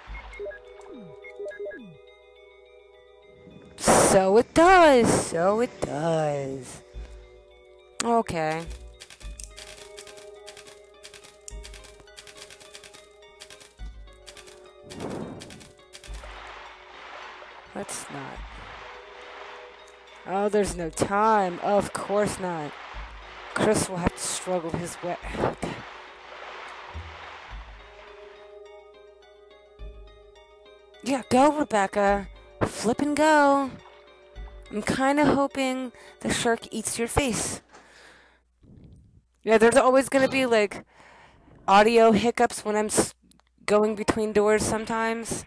So it does. So it does. Okay. Let's not. Oh, there's no time. Of course not. Chris will have to struggle his way. Yeah, go, Rebecca. Flip and go. I'm kind of hoping the shark eats your face. Yeah, there's always going to be like audio hiccups when I'm going between doors sometimes.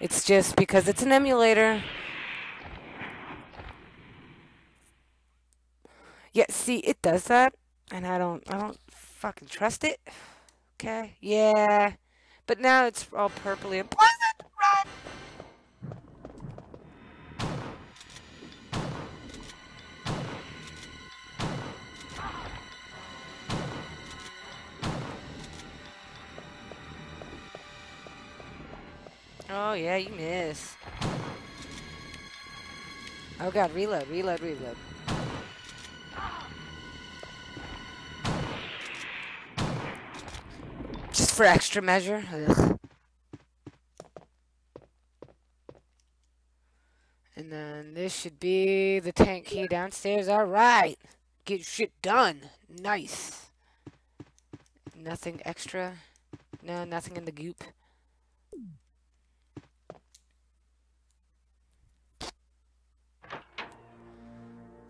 It's just because it's an emulator. Yeah, see, it does that, and I don't, I don't fucking trust it. Okay, yeah, but now it's all purpley and pleasant. Run. Oh yeah, you miss. Oh god, reload, reload, reload. Just for extra measure. Ugh. And then this should be the tank key downstairs. Alright. Get shit done. Nice. Nothing extra. No, nothing in the goop.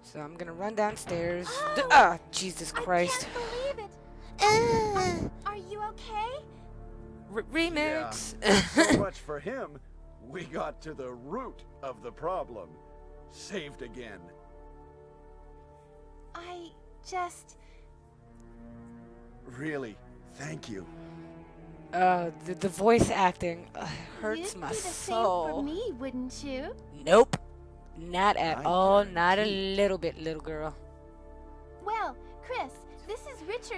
So I'm gonna run downstairs. Oh, Ah, Jesus Christ. I can't believe it. Uh, Are you okay? re- remix. So much for him. We got to the root of the problem. Saved again. I just. Really, thank you. uh, the, the voice acting uh, hurts You'd my do the same soul. for me, wouldn't you? Nope. Not at I all. Not a little bit, little girl. Well, Chris, this is Richard.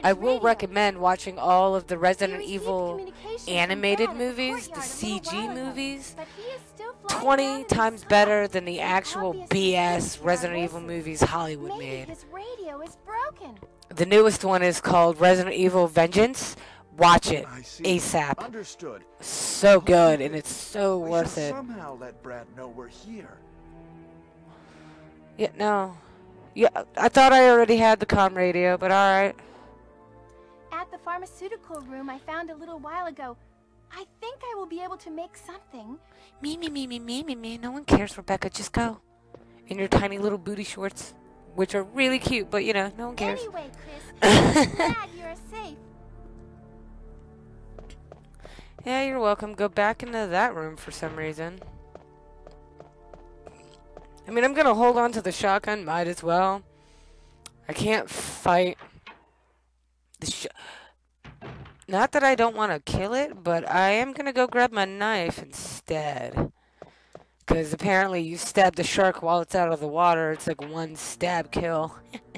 I will recommend watching all of the Resident Evil animated Dad at the movies, the courtyard a little CG movies. But he is still flying 20 times the better than the actual BS Resident Evil movies Hollywood Maybe made. his radio is broken. The newest one is called Resident Evil Vengeance. Watch it ASAP. Understood. So good, and it's so We worth should it. somehow let Brad know we're here. Yeah, no. Yeah, I thought I already had the com radio, but alright. At the pharmaceutical room I found a little while ago. I think I will be able to make something. Me, me, me, me, me, me, me. No one cares, Rebecca. Just go. In your tiny little booty shorts, which are really cute, but you know, no one cares. Anyway, Chris, glad you're safe. Yeah, you're welcome. Go back into that room for some reason. I mean, I'm gonna hold on to the shotgun. Might as well. I can't fight Not that I don't want to kill it, but I am gonna go grab my knife instead. Because apparently you stab the shark while it's out of the water. It's like one stab kill.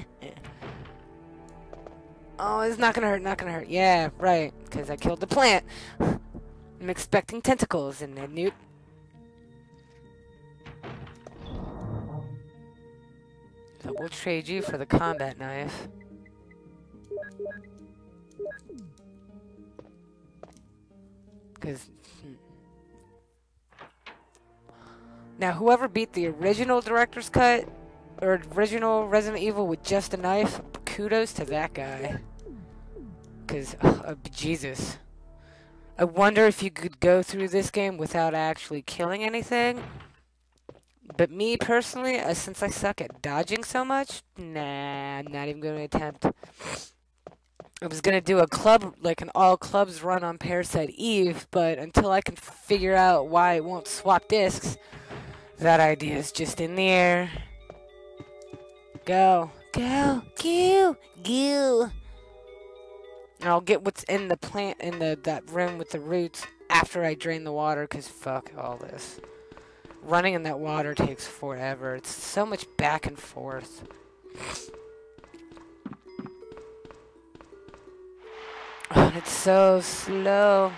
oh, it's not gonna hurt, not gonna hurt. Yeah, right. Because I killed the plant. I'm expecting tentacles in there, Newt. So we'll trade you for the combat knife. Because... Now, whoever beat the original director's cut, or original Resident Evil with just a knife, kudos to that guy. Because, uh, Jesus. I wonder if you could go through this game without actually killing anything. But me personally, uh, since I suck at dodging so much, nah, I'm not even going to attempt. I was going to do a club, like an all clubs run on Parasite Eve, but until I can figure out why it won't swap discs, that idea is just in the air. Go. Go. Go. Go. And I'll get what's in the plant in the that room with the roots after I drain the water, cause fuck all this. Running in that water takes forever. It's so much back and forth. And it's so slow.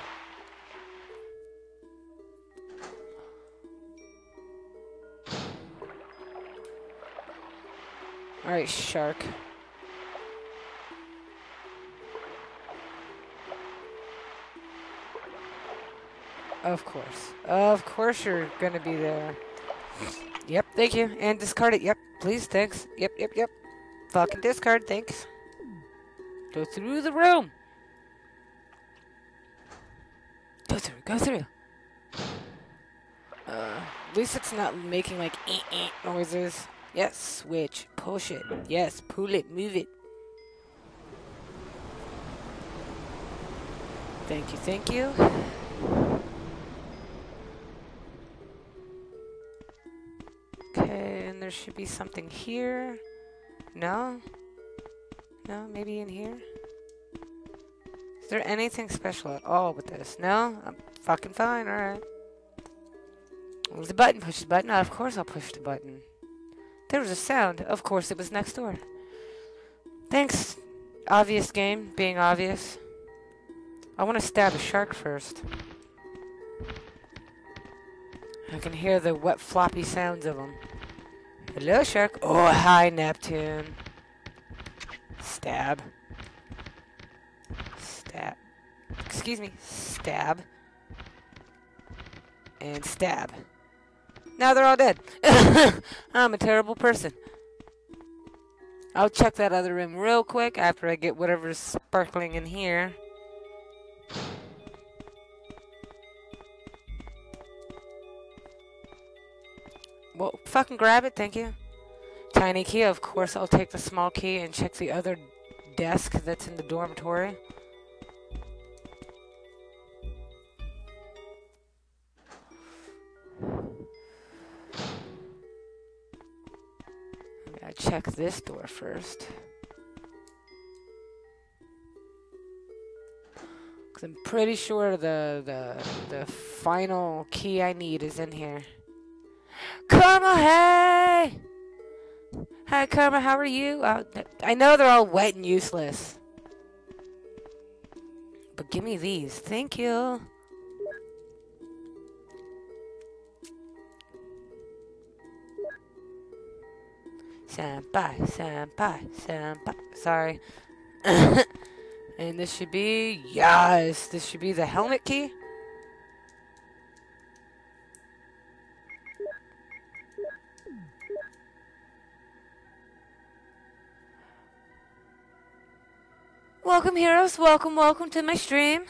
Alright, shark. Of course. Of course you're gonna be there. Yep, thank you. And discard it. Yep, please, thanks. Yep, yep, yep. Fucking discard, thanks. Go through the room. Go through, go through. Uh, at least it's not making like eh, eh noises. Yes, switch, push it. Yes, pull it, move it. Thank you, thank you. There should be something here. No? No, maybe in here? Is there anything special at all with this? No? I'm fucking fine, alright. The button? Push the button. of course I'll push the button. There was a sound. Of course it was next door. Thanks, obvious game, being obvious. I want to stab a shark first. I can hear the wet floppy sounds of them. Hello, shark. Oh, hi, Neptune. Stab. Stab. Excuse me. Stab. And stab. Now they're all dead. I'm a terrible person. I'll check that other room real quick after I get whatever's sparkling in here. Well, fucking grab it, thank you. Tiny key, of course I'll take the small key and check the other desk that's in the dormitory. I check this door first. Cause I'm pretty sure the, the the final key I need is in here. Karma, hey! Hi, Karma, how are you? Uh, I know they're all wet and useless. But give me these. Thank you. Senpai, senpai, senpai. Sorry. and this should be... Yes! This should be the helmet key? Welcome, heroes. Welcome, welcome to my stream.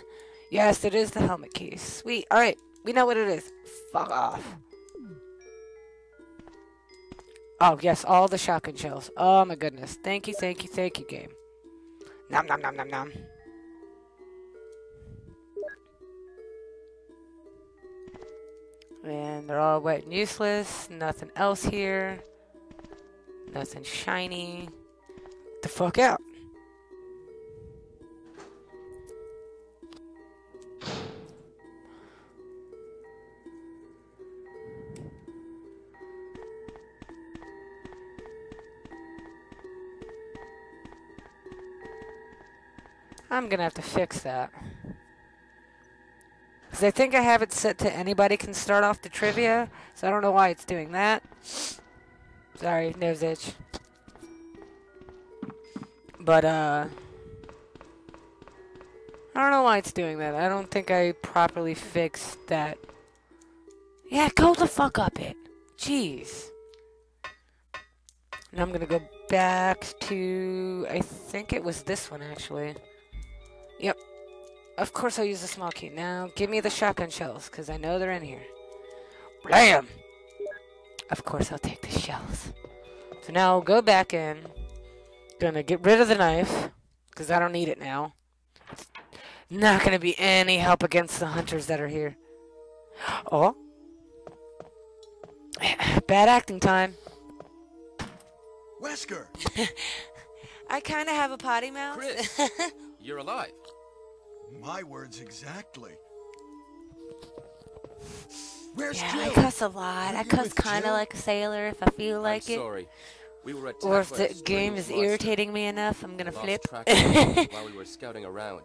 Yes, it is the helmet key. Sweet. Alright, we know what it is. Fuck off. Oh, yes, all the shotgun shells. Oh, my goodness. Thank you, thank you, thank you, game. Nom nom nom nom nom. And they're all wet and useless. Nothing else here. Nothing shiny. The fuck out. I'm gonna have to fix that. Because I think I have it set to anybody can start off the trivia, so I don't know why it's doing that. Sorry, nose itch. But, uh... I don't know why it's doing that. I don't think I properly fixed that. Yeah, go the fuck up it. Jeez. And I'm gonna go back to... I think it was this one, actually. Yep. Of course I'll use the small key. Now, give me the shotgun shells, because I know they're in here. Blam! Of course I'll take the shells. So now I'll go back in. Gonna get rid of the knife, because I don't need it now. It's not gonna be any help against the hunters that are here. Oh. Bad acting time. Wesker! I kind of have a potty mouth. Chris, you're alive. My words exactly. Where's Yeah, I cuss a lot. I cuss kind of like a sailor if I feel like I'm it. sorry. We were attacked Or if the game is monster. irritating me enough, I'm gonna Lost flip. track while we were scouting around.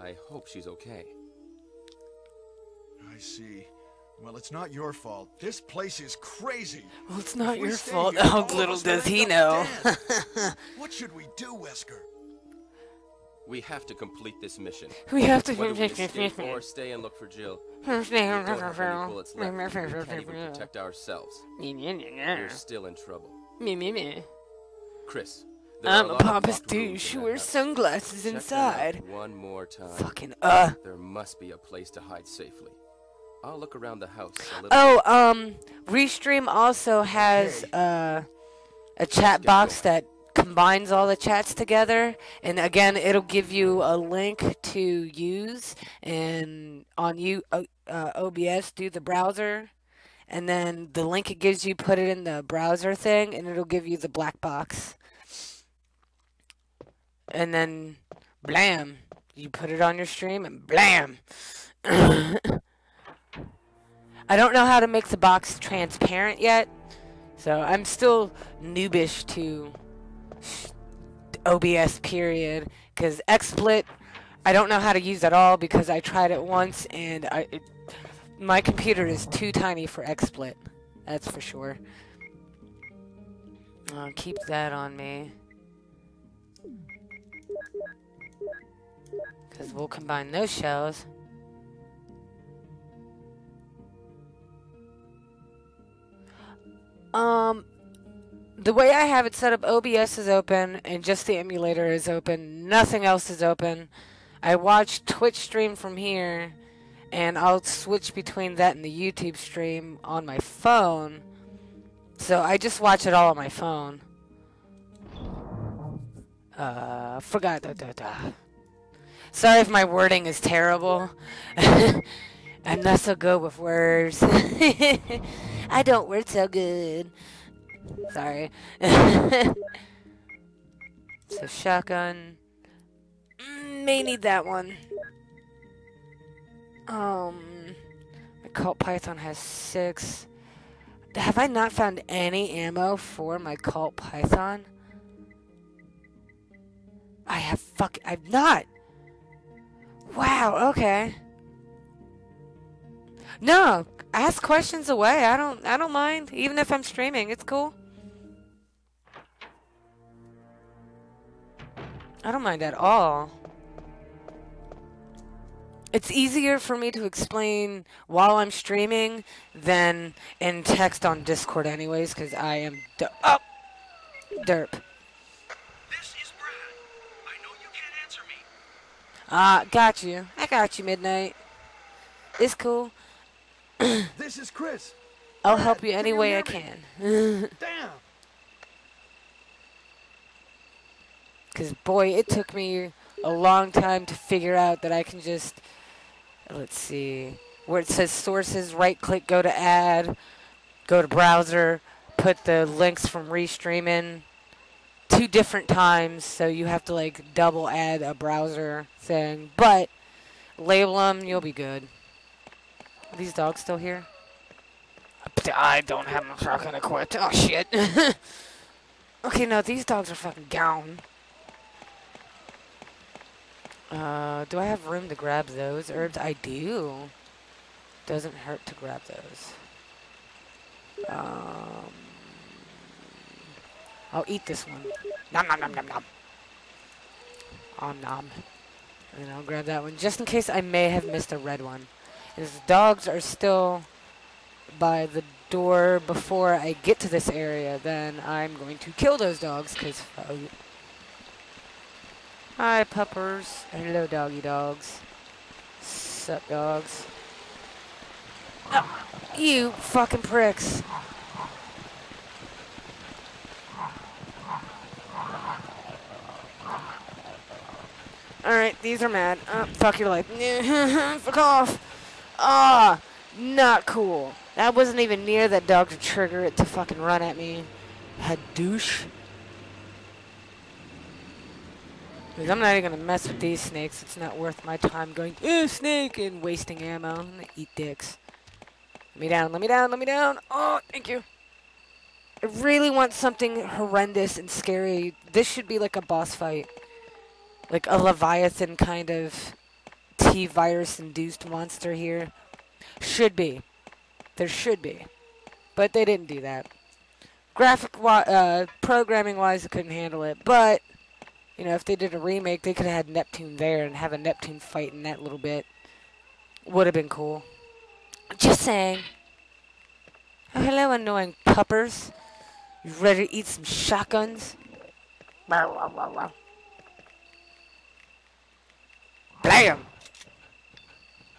I hope she's okay. I see. Well, it's not your fault. This place is crazy. well, it's not we your fault. here, Oh, little does he know. what should we do, Wesker? We have to complete this mission. we have to we finish escape or stay and look for Jill, we don't have any bullets left. We can't even protect ourselves. We're still in trouble. Me, me, me. Chris, I'm a pompous douche who wears sunglasses Check inside. One more time. Fucking uh. There must be a place to hide safely. I'll look around the house a little. Oh, um, Restream also has uh, a chat box that combines all the chats together, and again, it'll give you a link to use, and on you uh, uh, OBS do the browser, and then the link it gives you, put it in the browser thing, and it'll give you the black box, and then blam, you put it on your stream, and blam. I don't know how to make the box transparent yet, so I'm still noobish to OBS period because XSplit I don't know how to use at all because I tried it once and I it, my computer is too tiny for XSplit. That's for sure. I'll keep that on me. Because we'll combine those shells. Um, the way I have it set up, OBS is open and just the emulator is open. Nothing else is open. I watch Twitch stream from here, and I'll switch between that and the YouTube stream on my phone. So I just watch it all on my phone. Uh, forgot. Da, da, da. Sorry if my wording is terrible. I'm not so good with words. I don't word so good. Sorry. so shotgun. Mm, May need that one. Um, my Colt Python has six. Have I not found any ammo for my Colt Python? I have fuck. I've not. Wow. Okay. No, ask questions away. I don't. I don't mind. Even if I'm streaming, it's cool. I don't mind at all. It's easier for me to explain while I'm streaming than in text on Discord anyways, because I am oh! Derp. This is Brad. I know you can't answer me. Ah, uh, got you. I got you, Midnight. It's cool. this is Chris. I'll help you any way I can. Damn. Because, boy, it took me a long time to figure out that I can just let's see, where it says sources, right click, go to add, go to browser, put the links from restreaming two different times, so you have to like double add a browser thing, but label them, you'll be good. Are these dogs still here? I don't have them fucking equipment. Oh shit. okay, no, these dogs are fucking gone. Uh, do I have room to grab those herbs? I do. Doesn't hurt to grab those. Um, I'll eat this one. Nom nom nom nom nom. Om nom. And I'll grab that one, just in case I may have missed a red one. If dogs are still by the door before I get to this area, then I'm going to kill those dogs, because Hi, puppers. Hello, doggy dogs. Sup, dogs? Oh, you fucking pricks. Alright, these are mad. Oh, fuck your life. fuck off. Ah, not cool. That wasn't even near that dog to trigger it to fucking run at me. Had douche. Because I'm not even going to mess with these snakes. It's not worth my time going, ooh, snake, and wasting ammo. I'm going to eat dicks. Let me down, let me down, let me down. Oh, thank you. I really want something horrendous and scary. This should be like a boss fight. Like a Leviathan kind of T-virus-induced monster here. Should be. There should be. But they didn't do that. Graphic, uh, programming-wise, I couldn't handle it. But you know, if they did a remake, they could have had Neptune there and have a Neptune fight in that little bit. Would have been cool. Just saying. Oh, hello, annoying puppers. You ready to eat some shotguns? Blam!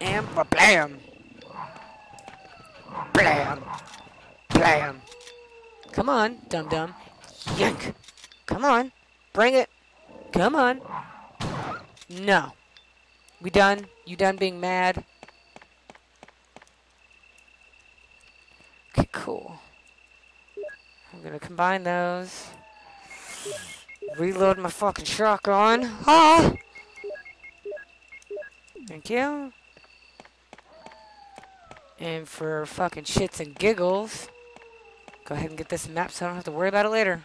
And blam! Blam! Blam! Come on, dum-dum. Yank! Come on, bring it. Come on. No. We done? You done being mad? Okay, cool. I'm gonna combine those. Reload my fucking shotgun. Ah! Thank you. And for fucking shits and giggles, go ahead and get this map so I don't have to worry about it later.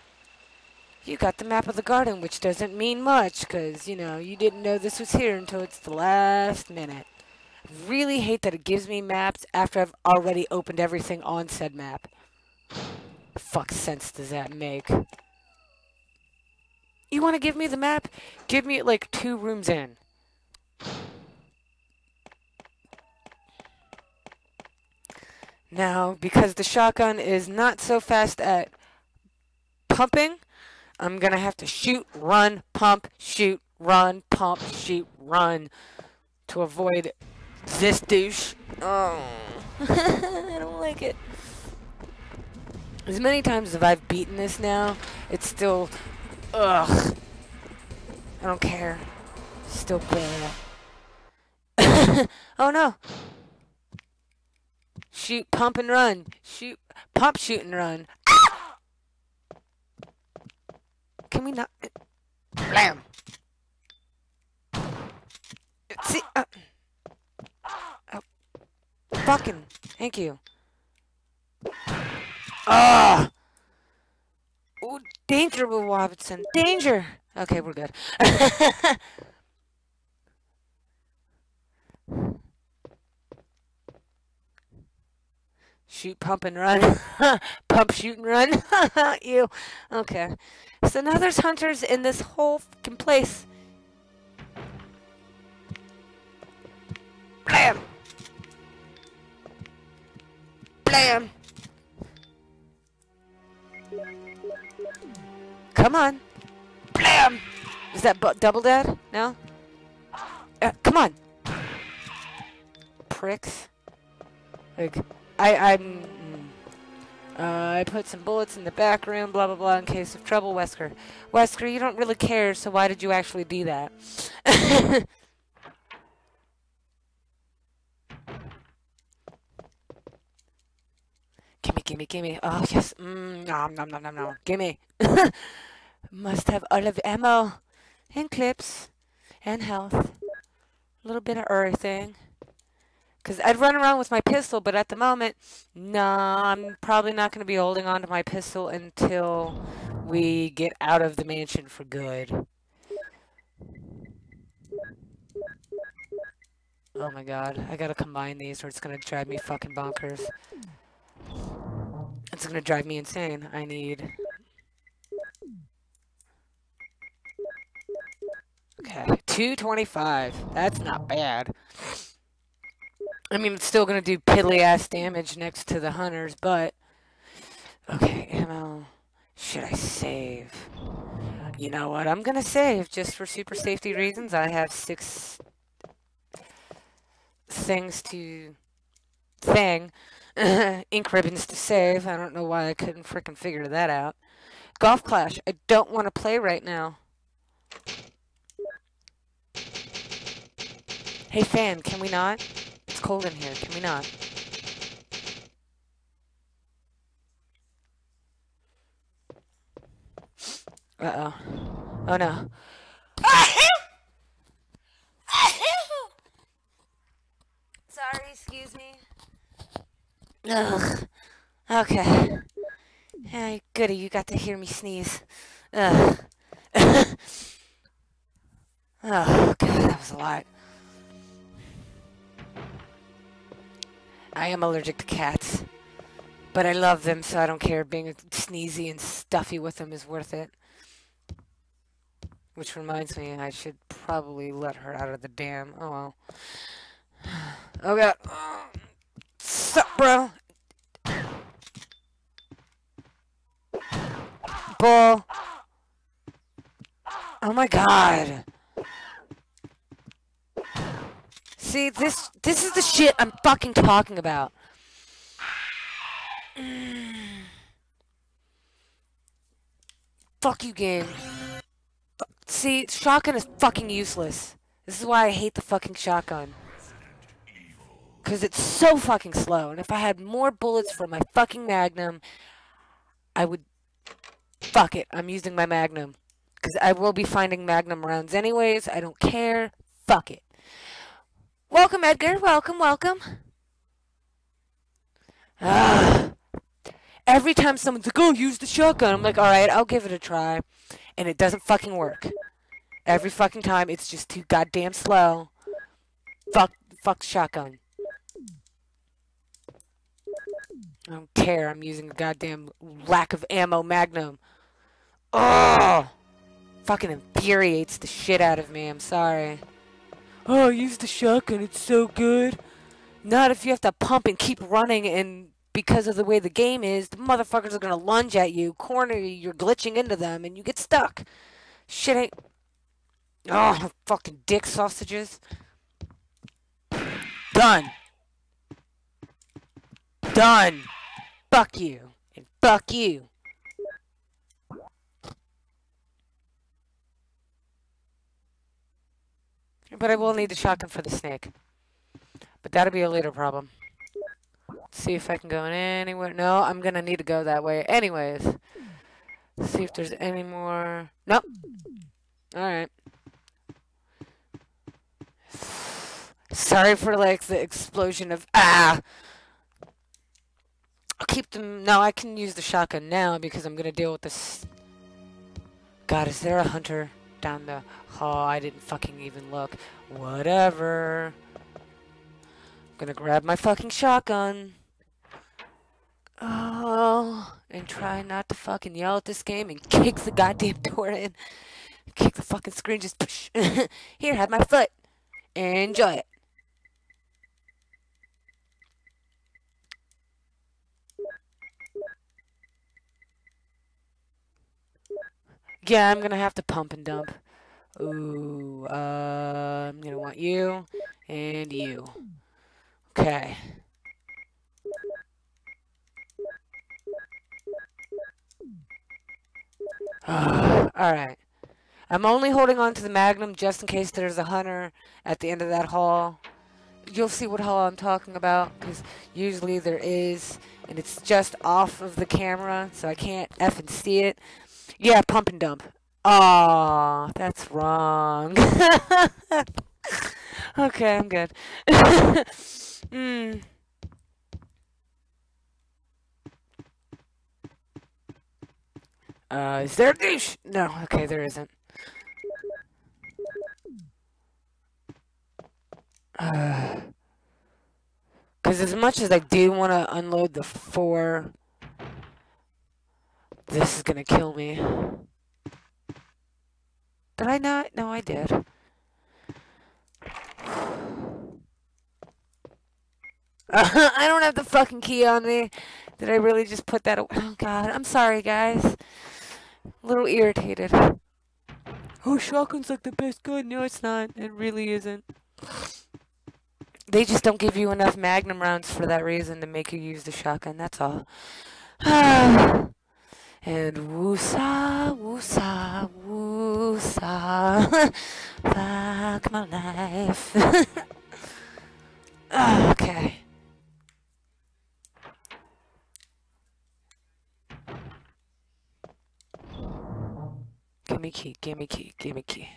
You got the map of the garden, which doesn't mean much, because, you know, you didn't know this was here until it's the last minute. Really hate that it gives me maps after I've already opened everything on said map. Fuck sense does that make? You want to give me the map? Give me it like two rooms in. Now, because the shotgun is not so fast at pumping, I'm going to have to shoot, run, pump, shoot, run, pump, shoot, run to avoid this douche. Oh, I don't like it. As many times as I've beaten this now, it's still, ugh. I don't care. Still bad. oh no. Shoot, pump and run. Shoot, pump, shoot and run. Ah! Can we not? Blam! See? Uh, oh. Fucking. Thank you. Ah! Oh, danger, Will Robinson. Danger! Okay, we're good. Shoot, pump, and run. pump, shoot, and run. Ew. Okay. So now there's hunters in this whole fucking place. Blam! Blam! Come on. Blam! Is that double dead? No? Uh, come on. Pricks. Like, I, I'm... Uh, I put some bullets in the back room, blah blah blah, in case of trouble, Wesker. Wesker, you don't really care, so why did you actually do that? gimme, gimme, gimme. Oh, yes. Mmm, nom, nom, nom, nom, nom. Gimme. Must have all of ammo and clips and health. A little bit of everything. Because I'd run around with my pistol, but at the moment, nah, I'm probably not going to be holding on to my pistol until we get out of the mansion for good. Oh my god, I gotta combine these or it's gonna drive me fucking bonkers. It's gonna drive me insane. I need... Okay, 225. That's not bad. I mean, it's still going to do piddly ass damage next to the hunters, but. Okay, ammo. Should I save? You know what? I'm going to save just for super safety reasons. I have six things to. thing. Ink ribbons to save. I don't know why I couldn't frickin' figure that out. Golf Clash. I don't want to play right now. Hey, fan, can we not? It's cold in here. Can we not? Uh-oh. Oh, no. Sorry, excuse me. Ugh. Okay. Hey, goody, you got to hear me sneeze. Ugh. oh, God, that was a lot. I am allergic to cats. But I love them, so I don't care. Being sneezy and stuffy with them is worth it. Which reminds me, I should probably let her out of the dam. Oh well. Oh god. Sup, bro? Bull. Oh my god. See, this this is the shit I'm fucking talking about. Fuck you, game. See, shotgun is fucking useless. This is why I hate the fucking shotgun. Because it's so fucking slow. And if I had more bullets for my fucking magnum, I would... Fuck it. I'm using my magnum. Because I will be finding magnum rounds anyways. I don't care. Fuck it. Welcome, Edgar. Welcome, welcome. Ah. Every time someone's like, oh, use the shotgun, I'm like, alright, I'll give it a try. And it doesn't fucking work. Every fucking time, it's just too goddamn slow. Fuck, fuck shotgun. I don't care, I'm using a goddamn lack of ammo magnum. Oh! Fucking infuriates the shit out of me, I'm sorry. Oh, use the shotgun, it's so good. Not if you have to pump and keep running and because of the way the game is, the motherfuckers are gonna lunge at you, corner you, you're glitching into them, and you get stuck. Shit ain't... Oh, fucking dick sausages. Done. Done. Fuck you. And fuck you. But I will need the shotgun for the snake. But that'll be a later problem. Let's see if I can go anywhere. No, I'm gonna need to go that way. Anyways. Let's see if there's any more. Nope. Alright. Sorry for like the explosion of ah. I'll keep them. No, I can use the shotgun now because I'm gonna deal with this. God, is there a hunter down the hall? I didn't fucking even look. Whatever. I'm gonna grab my fucking shotgun. Oh, and try not to fucking yell at this game and kick the goddamn door in. Kick the fucking screen, just push. Here, have my foot. Enjoy it. Yeah, I'm gonna have to pump and dump. Ooh, uh, I'm gonna want you and you. Okay. Alright. I'm only holding on to the Magnum just in case there's a hunter at the end of that hall. You'll see what hall I'm talking about, because usually there is, and it's just off of the camera, so I can't and see it. Yeah, pump and dump. Aw, that's wrong. okay, I'm good. mm. Uh, is there a douche? No, okay, there isn't. Because as much as I do want to unload the four, this is to kill me. Did I not? No, I did. I don't have the fucking key on me. Did I really just put that away? Oh, God. I'm sorry, guys. A little irritated. Oh, shotgun's like the best gun. No, it's not. It really isn't. They just don't give you enough magnum rounds for that reason to make you use the shotgun. That's all. and woosa, woosa, woosa. Fuck my life. okay. Give me key, give me key, give me key.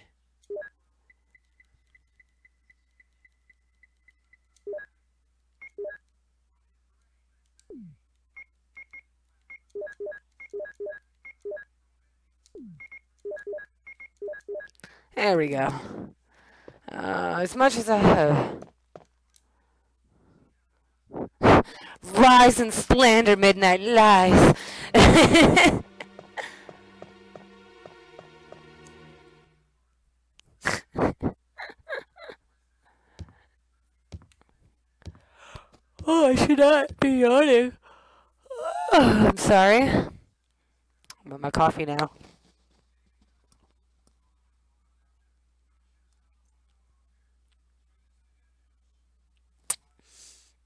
There we go. Uh, as much as I have. Lies and slander, midnight lies. oh, I should not be yawning. Oh, I'm sorry. I'm my coffee now.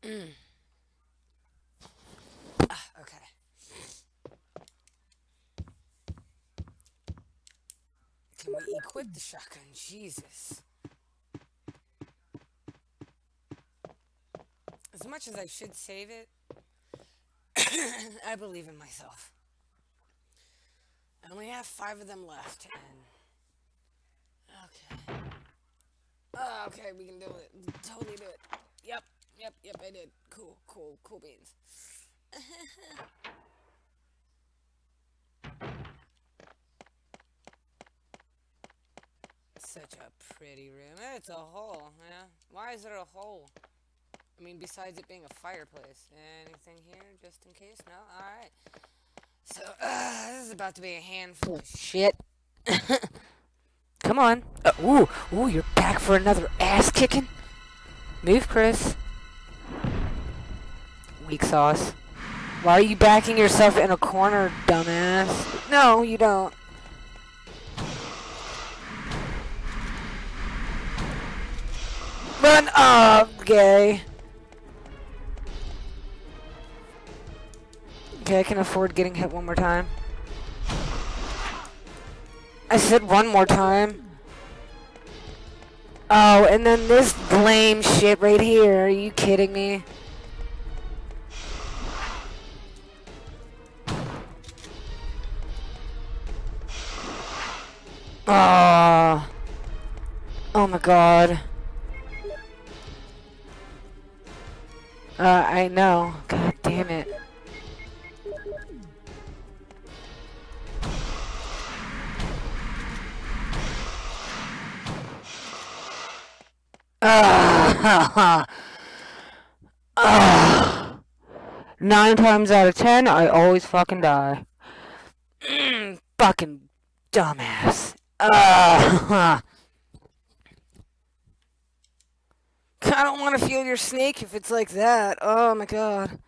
Mm. Ah, okay. Can we equip the shotgun? Jesus. As much as I should save it, I believe in myself. I only have five of them left, and... Okay. Oh, okay, we can do it. Totally do it. Yep. Yep, yep, I did. Cool, cool, cool beans. Such a pretty room. It's a hole, yeah. Why is there a hole? I mean, besides it being a fireplace. Anything here, just in case? No? Alright. So, uh, this is about to be a handful of shit. Come on. Uh, ooh, ooh, you're back for another ass kicking? Move, Chris. Weak sauce. Why are you backing yourself in a corner, dumbass? No, you don't. Run up, gay. Okay, I can afford getting hit one more time. I said one more time. Oh, and then this lame shit right here. Are you kidding me? Oh. Oh my god. Uh, I know. God damn it. Nine times out of ten, I always fucking die. fucking dumbass. Uh, I don't want to feel your snake if it's like that. Oh my god.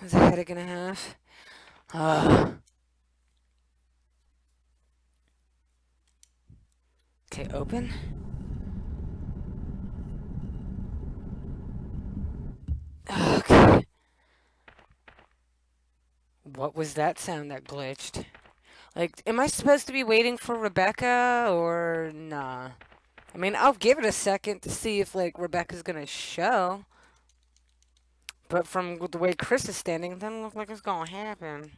That's a headache and a half. Okay, open. Okay. What was that sound that glitched? Like, am I supposed to be waiting for Rebecca or nah? I mean, I'll give it a second to see if, like, Rebecca's gonna show. But from the way Chris is standing, it doesn't look like it's gonna happen.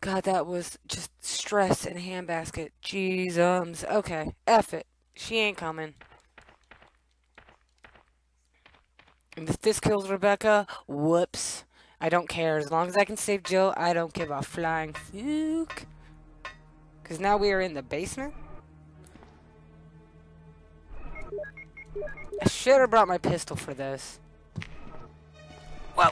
God, that was just stress and handbasket. Jeez, Okay, F it. She ain't coming. And if this kills Rebecca, whoops. I don't care. As long as I can save Jill, I don't give a flying fuck. Because now we are in the basement. I should have brought my pistol for this. Whoa.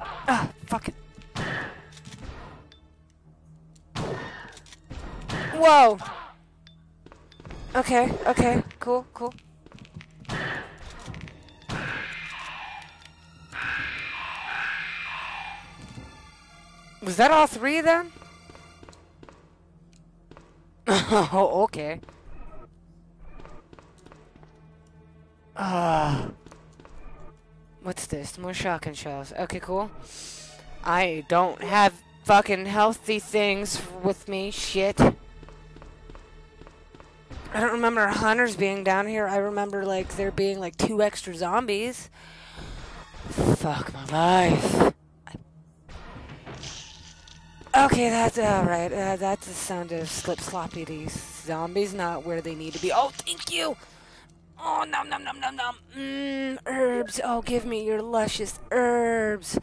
Ah, fuck it. Whoa. Okay, okay, cool, cool. Was that all three of them? oh, okay. Ah. Uh, what's this? More shotgun shells. Okay, cool. I don't have fucking healthy things with me. Shit. I don't remember hunters being down here. I remember, like, there being, like, two extra zombies. Fuck my life. Okay, that's alright. Uh, that's the sound of slip sloppy these zombies, not where they need to be. Oh, thank you! Oh, nom nom nom nom nom. Mmm, herbs. Oh, give me your luscious herbs.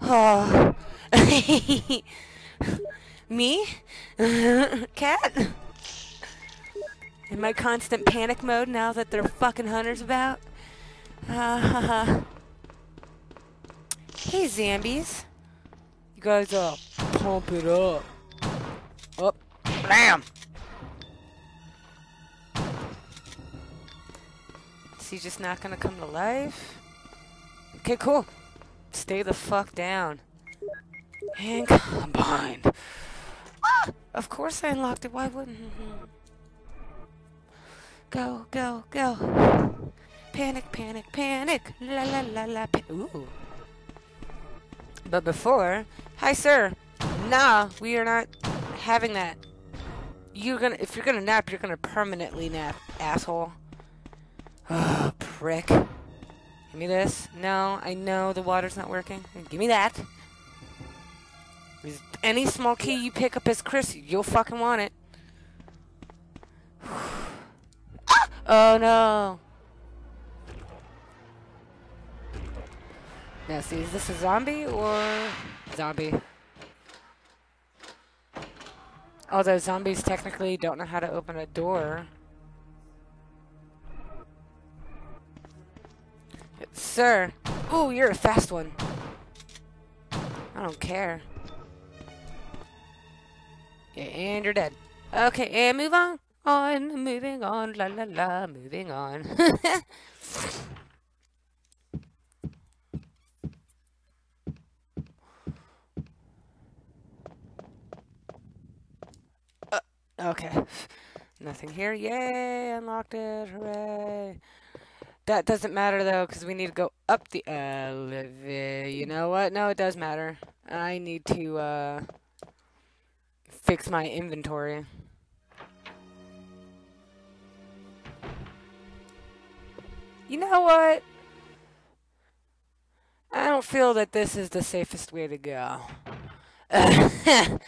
Oh. me? Cat? In my constant panic mode now that there are fucking hunters about. Uh, hey, zombies. Guys, up. pump it up. Up. Bam! Is he just not gonna come to life? Okay, cool. Stay the fuck down. And come behind. Ah! Of course I unlocked it. Why wouldn't... Go, go, go. Panic, panic, panic. La la la la. Ooh. But before, hi sir. Nah, we are not having that. You're gonna, if you're gonna nap, you're gonna permanently nap, asshole. Oh, prick. Give me this. No, I know the water's not working. Give me that. Any small key you pick up as Chris, you'll fucking want it. Ah! Oh no! Now see, is this a zombie or zombie? Although zombies technically don't know how to open a door. Sir! Ooh, you're a fast one. I don't care. Yeah, and you're dead. Okay, and move on on, moving on, la la la, moving on. okay. Nothing here. Yay, unlocked it. Hooray. That doesn't matter though, because we need to go up the elevator. You know what? No, it does matter. I need to uh, fix my inventory. You know what? I don't feel that this is the safest way to go.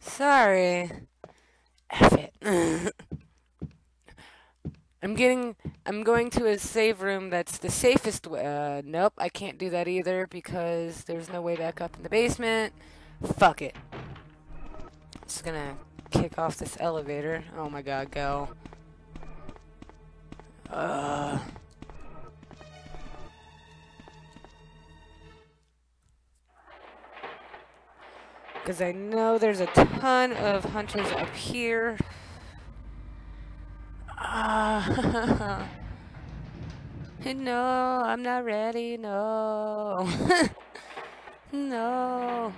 sorry. F it. I'm getting, I'm going to a save room that's the safest way. Uh, nope, I can't do that either because there's no way back up in the basement. Fuck it. Just gonna kick off this elevator. Oh my god, go. Uh. Because I know there's a ton of hunters up here. Ah. no, I'm not ready. No. no.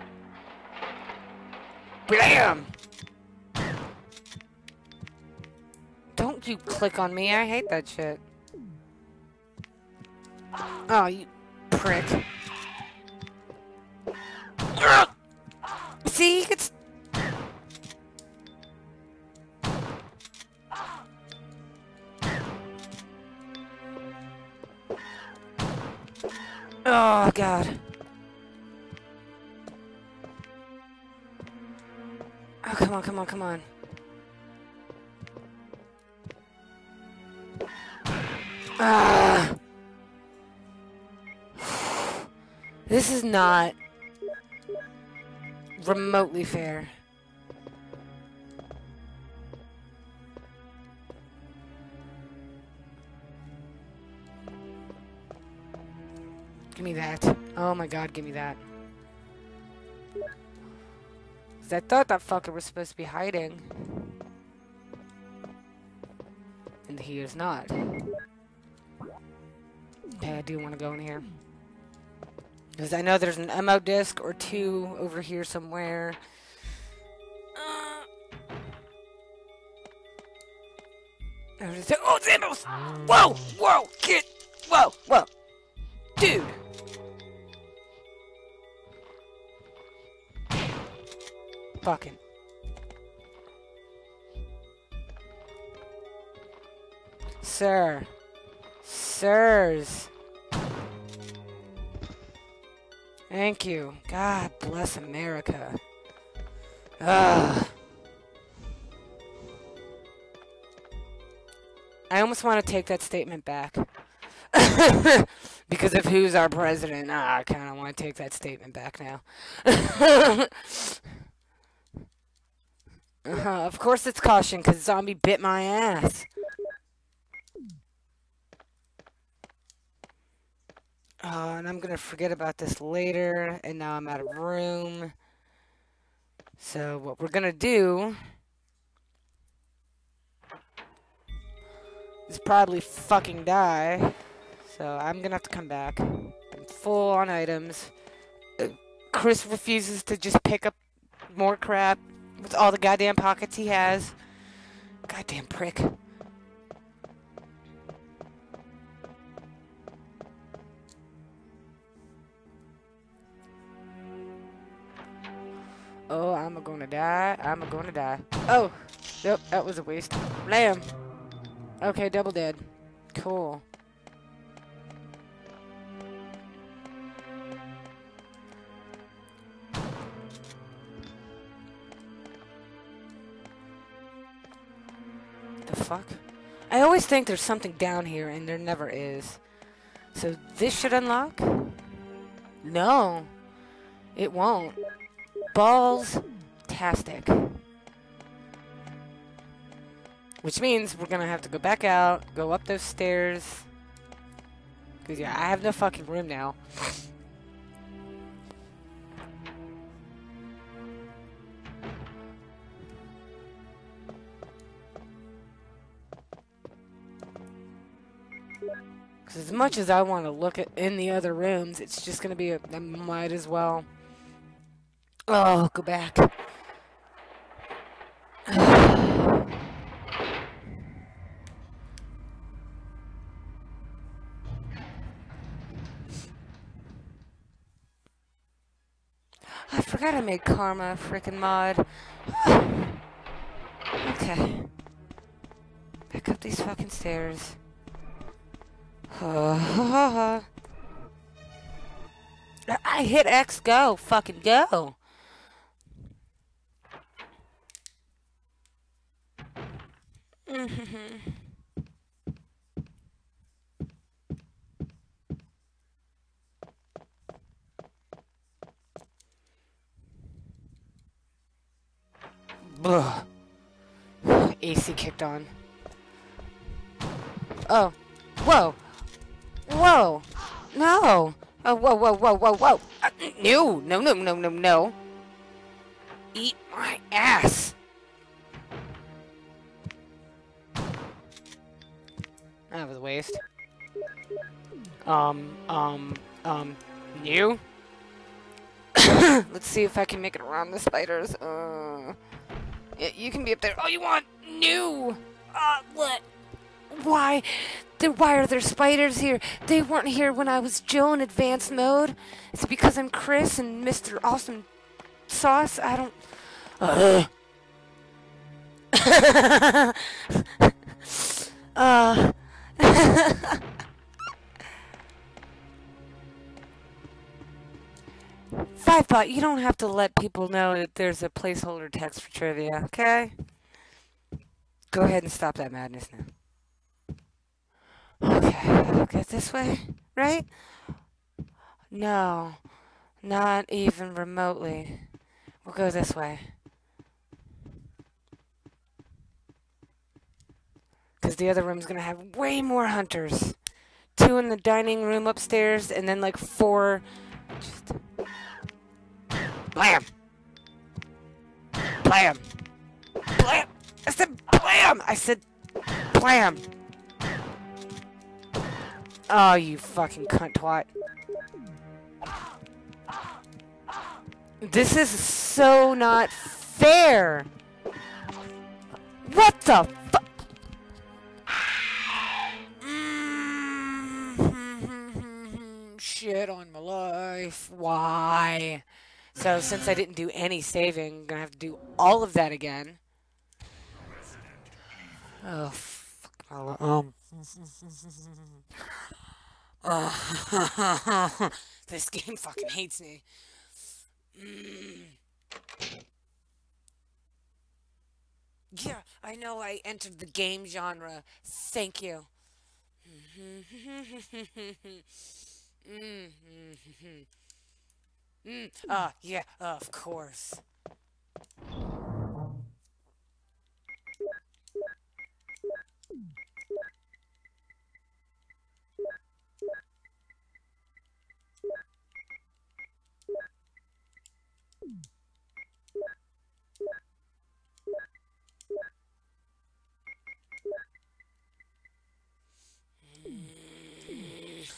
Blam! Don't you click on me. I hate that shit. Oh, you prick. See, it's... Oh, God. Oh, come on, come on, come on. Ah! This is not remotely fair. Give me that. Oh my god, give me that. Cause I thought that fucker was supposed to be hiding. And he is not. Okay, I do want to go in here. Because I know there's an ammo disc or two over here somewhere. Uh, oh, ammo! Whoa! Whoa! Get! Whoa! Whoa! Dude! Fucking. Sir. Sirs. Thank you. God bless America. Ugh. I almost want to take that statement back. because of who's our president. Ah, I kind of want to take that statement back now. uh. Of course it's caution, because zombie bit my ass. Uh, and I'm going to forget about this later, and now I'm out of room. So what we're going to do is probably fucking die. So I'm going to have to come back. I'm full on items. Uh, Chris refuses to just pick up more crap with all the goddamn pockets he has. Goddamn prick. Oh, I'm gonna die. I'm gonna die. Oh! Nope, that was a waste. Lamb! Okay, double dead. Cool. The fuck? I always think there's something down here, and there never is. So this should unlock? No. It won't. Balls. Tastic. Which means we're gonna have to go back out, go up those stairs. Cause yeah, I have no fucking room now. Cause as much as I want to look at in the other rooms, it's just gonna be a, I might as well. Oh, go back. I forgot I made Karma a freaking mod. okay. Back up these fucking stairs. I hit X go. Fucking go. Ugh. AC kicked on. Oh. Whoa. Whoa. No. Oh, whoa, whoa, whoa, whoa, whoa. Uh, no, no, no, no, no, no. Eat my ass. Um, um, um, new? Let's see if I can make it around the spiders. Uh, yeah, you can be up there. Oh, you want new? Uh, what? Why? Then why are there spiders here? They weren't here when I was Jill in advanced mode. It's because I'm Chris and Mr. Awesome Sauce. I don't. Uh. uh. Fivebot, you don't have to let people know that there's a placeholder text for trivia, okay? Go ahead and stop that madness now. Okay, get this way, right? No, not even remotely. We'll go this way. Because the other room's going to have way more hunters. Two in the dining room upstairs, and then like four. Just. Blam! Blam! Blam! I said blam! I said blam! Oh, you fucking cunt twat. This is so not fair! What the fuck? Mm-hmm. Shit on my life. Why? So since I didn't do any saving, I'm gonna have to do all of that again. Oh, fuck. Um. Uh, this game fucking hates me. Mm. Yeah, I know I entered the game genre. Thank you. Mm, ah, yeah, of course.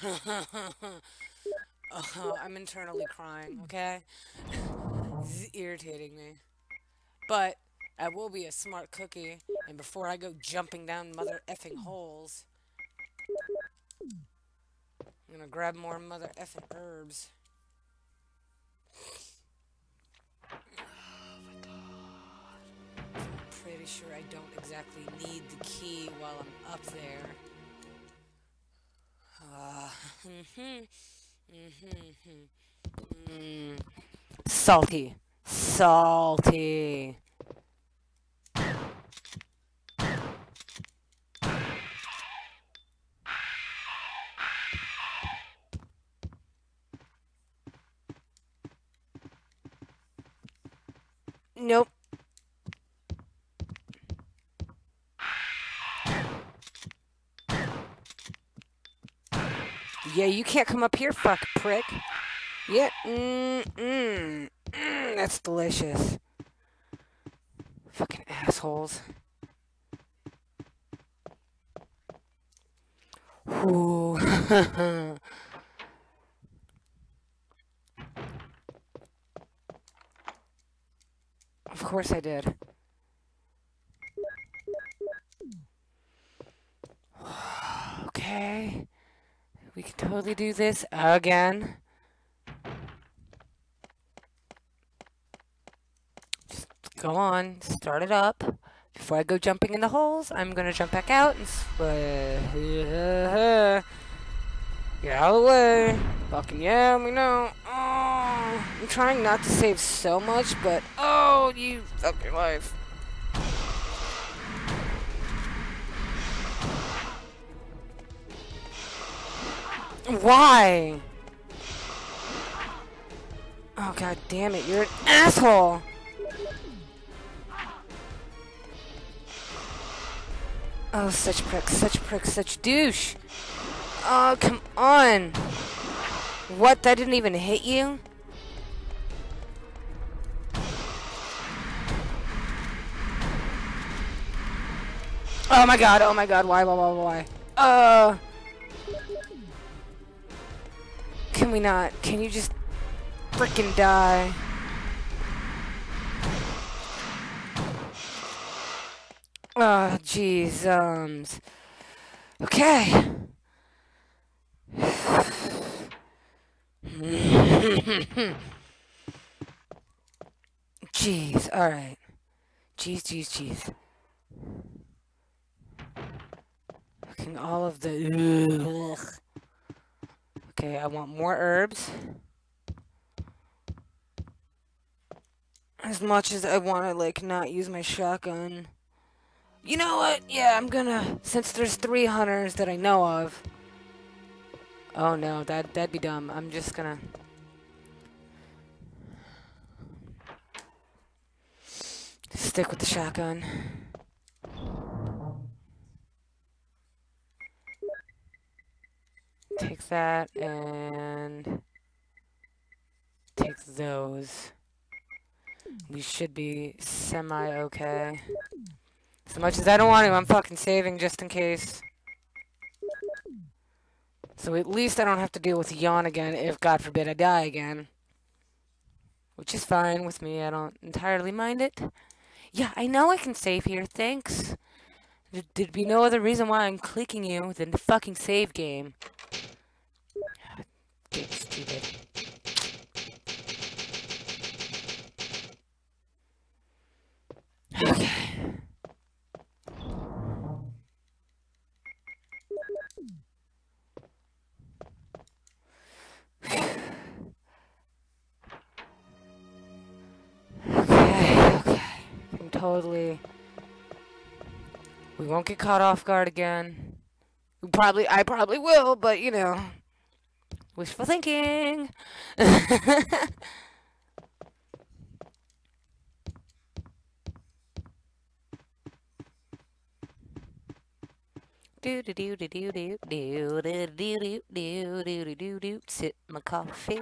Oh, I'm internally crying, okay? this is irritating me. But I will be a smart cookie, and before I go jumping down mother effing holes, I'm gonna grab more mother effing herbs. Oh my god. I'm pretty sure I don't exactly need the key while I'm up there. Uh, Mm-hmm. Mm. Salty. Salty. Nope. Yeah, you can't come up here, fuck prick. Yeah, mm, mm, mm, that's delicious. Fucking assholes. Ooh. of course I did. okay. We can totally do this again. Just go on, start it up. Before I go jumping in the holes, I'm gonna jump back out and get out of the way. Fucking yeah, we know. Oh, I'm trying not to save so much, but oh, you fuck your life. Why? Oh god damn it, you're an asshole! Oh, such prick, such prick, such douche. Oh, come on. What? That didn't even hit you? Oh my god, oh my god, why, why, why, why? Uh... Can we not? Can you just freaking die? Oh, jeez, um... Okay. jeez, alright. Jeez, jeez, jeez. Looking all of the... Ugh. Okay, I want more herbs. As much as I want to, like, not use my shotgun. You know what? Yeah, I'm gonna... Since there's three hunters that I know of... Oh no, that, that'd be dumb. I'm just gonna... Stick with the shotgun. Take that and take those. We should be semi-okay. As much as I don't want to, I'm fucking saving just in case. So at least I don't have to deal with yawn again if, God forbid, I die again. Which is fine with me, I don't entirely mind it. Yeah, I know I can save here, thanks. There'd be no other reason why I'm clicking you than the fucking save game. Get stupid. Okay. Okay, okay. Totally... We won't get caught off guard again. We probably, I probably will, but you know. Wishful thinking. do do do do do do do do do do do do do my coffee.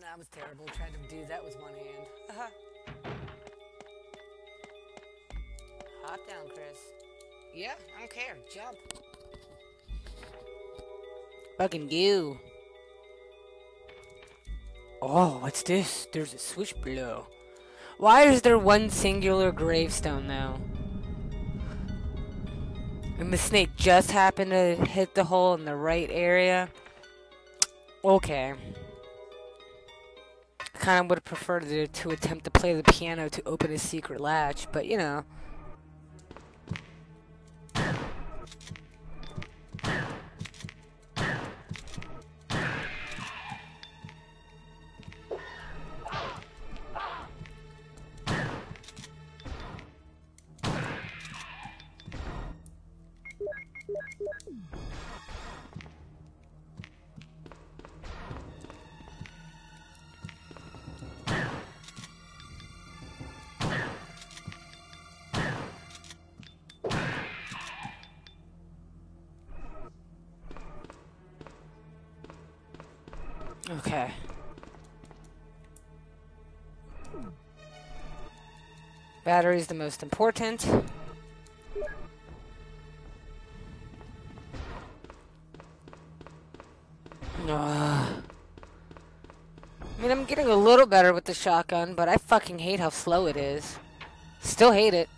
That was terrible. trying to do that with one hand. Uh-huh. Hop down, Chris. Yeah, I don't care. Jump. Fucking you. Oh, what's this? There's a switch below. Why is there one singular gravestone now? And the snake just happened to hit the hole in the right area? Okay. Kind of would have preferred to, to attempt to play the piano to open a secret latch, but you know. Battery's the most important. Ugh. I mean, I'm getting a little better with the shotgun, but I fucking hate how slow it is. Still hate it.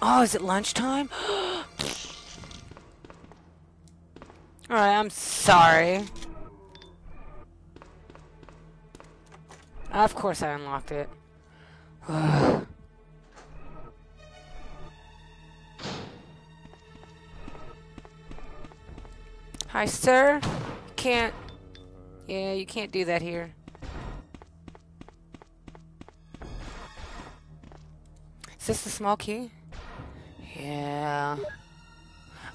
Oh, is it lunchtime? Alright, I'm sorry. Of course I unlocked it. Hi, sir. Can't... Yeah, you can't do that here. Is this the small key? Yeah.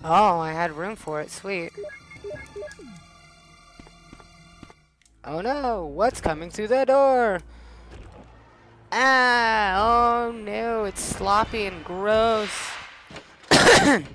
Oh, I had room for it. Sweet. Oh no, what's coming through the door? Ah, oh no, it's sloppy and gross.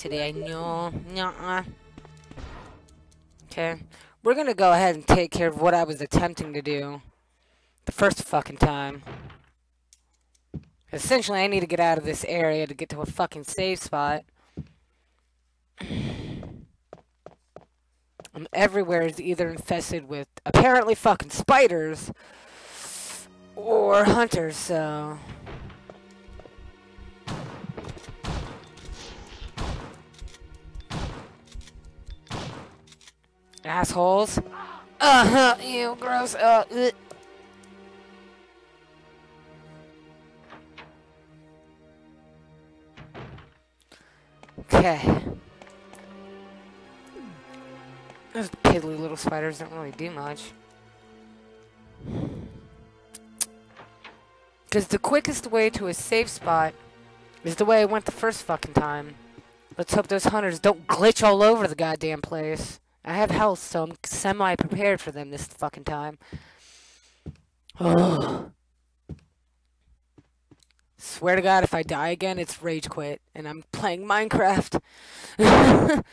today. No, nuh-uh. Okay, we're gonna go ahead and take care of what I was attempting to do the first fucking time. Essentially, I need to get out of this area to get to a fucking safe spot. Um, everywhere is either infested with apparently fucking spiders or hunters, so... Assholes. Uh-huh, you gross. Uh, ugh. Okay. Those piddly little spiders don't really do much. Because the quickest way to a safe spot is the way I went the first fucking time. Let's hope those hunters don't glitch all over the goddamn place. I have health, so I'm semi-prepared for them this fucking time. Ugh. Swear to God, if I die again, it's rage quit, and I'm playing Minecraft.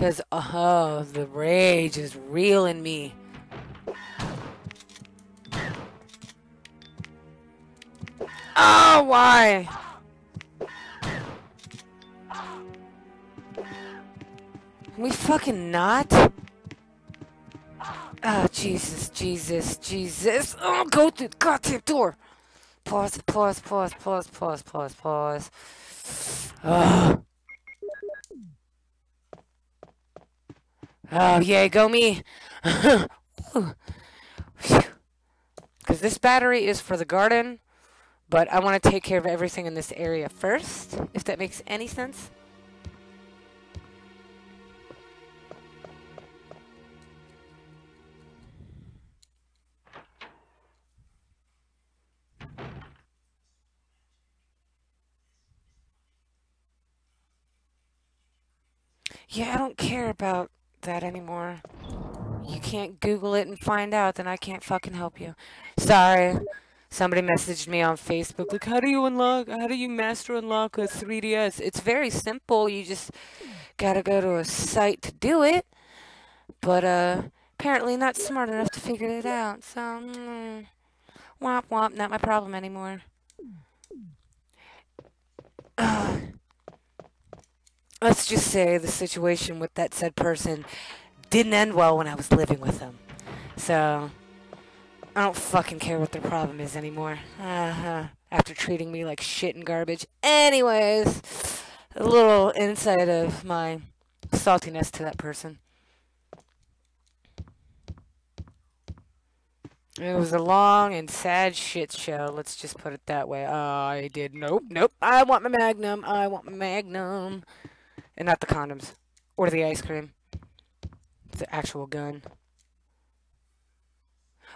Because, oh, uh-huh, the rage is real in me. Oh, why? We fucking not? Oh, Jesus, Jesus, Jesus. Oh, go through the goddamn door. Pause, pause, pause, pause, pause, pause, pause. Ah. Oh. Oh, yay, go me. Because this battery is for the garden, but I want to take care of everything in this area first, if that makes any sense. Yeah, I don't care about that anymore. You can't Google it and find out, then I can't fucking help you. Sorry. Somebody messaged me on Facebook, like, how do you unlock, how do you master unlock a 3DS? It's very simple. You just gotta go to a site to do it. But, uh, apparently not smart enough to figure it out. So, mm, womp womp, not my problem anymore. Uh, let's just say the situation with that said person didn't end well when I was living with them. So, I don't fucking care what their problem is anymore. Uh-huh. After treating me like shit and garbage. Anyways, a little insight of my saltiness to that person. It was a long and sad shit show, let's just put it that way. I did, nope, nope, I want my Magnum, I want my Magnum. And not the condoms. Or the ice cream. The actual gun.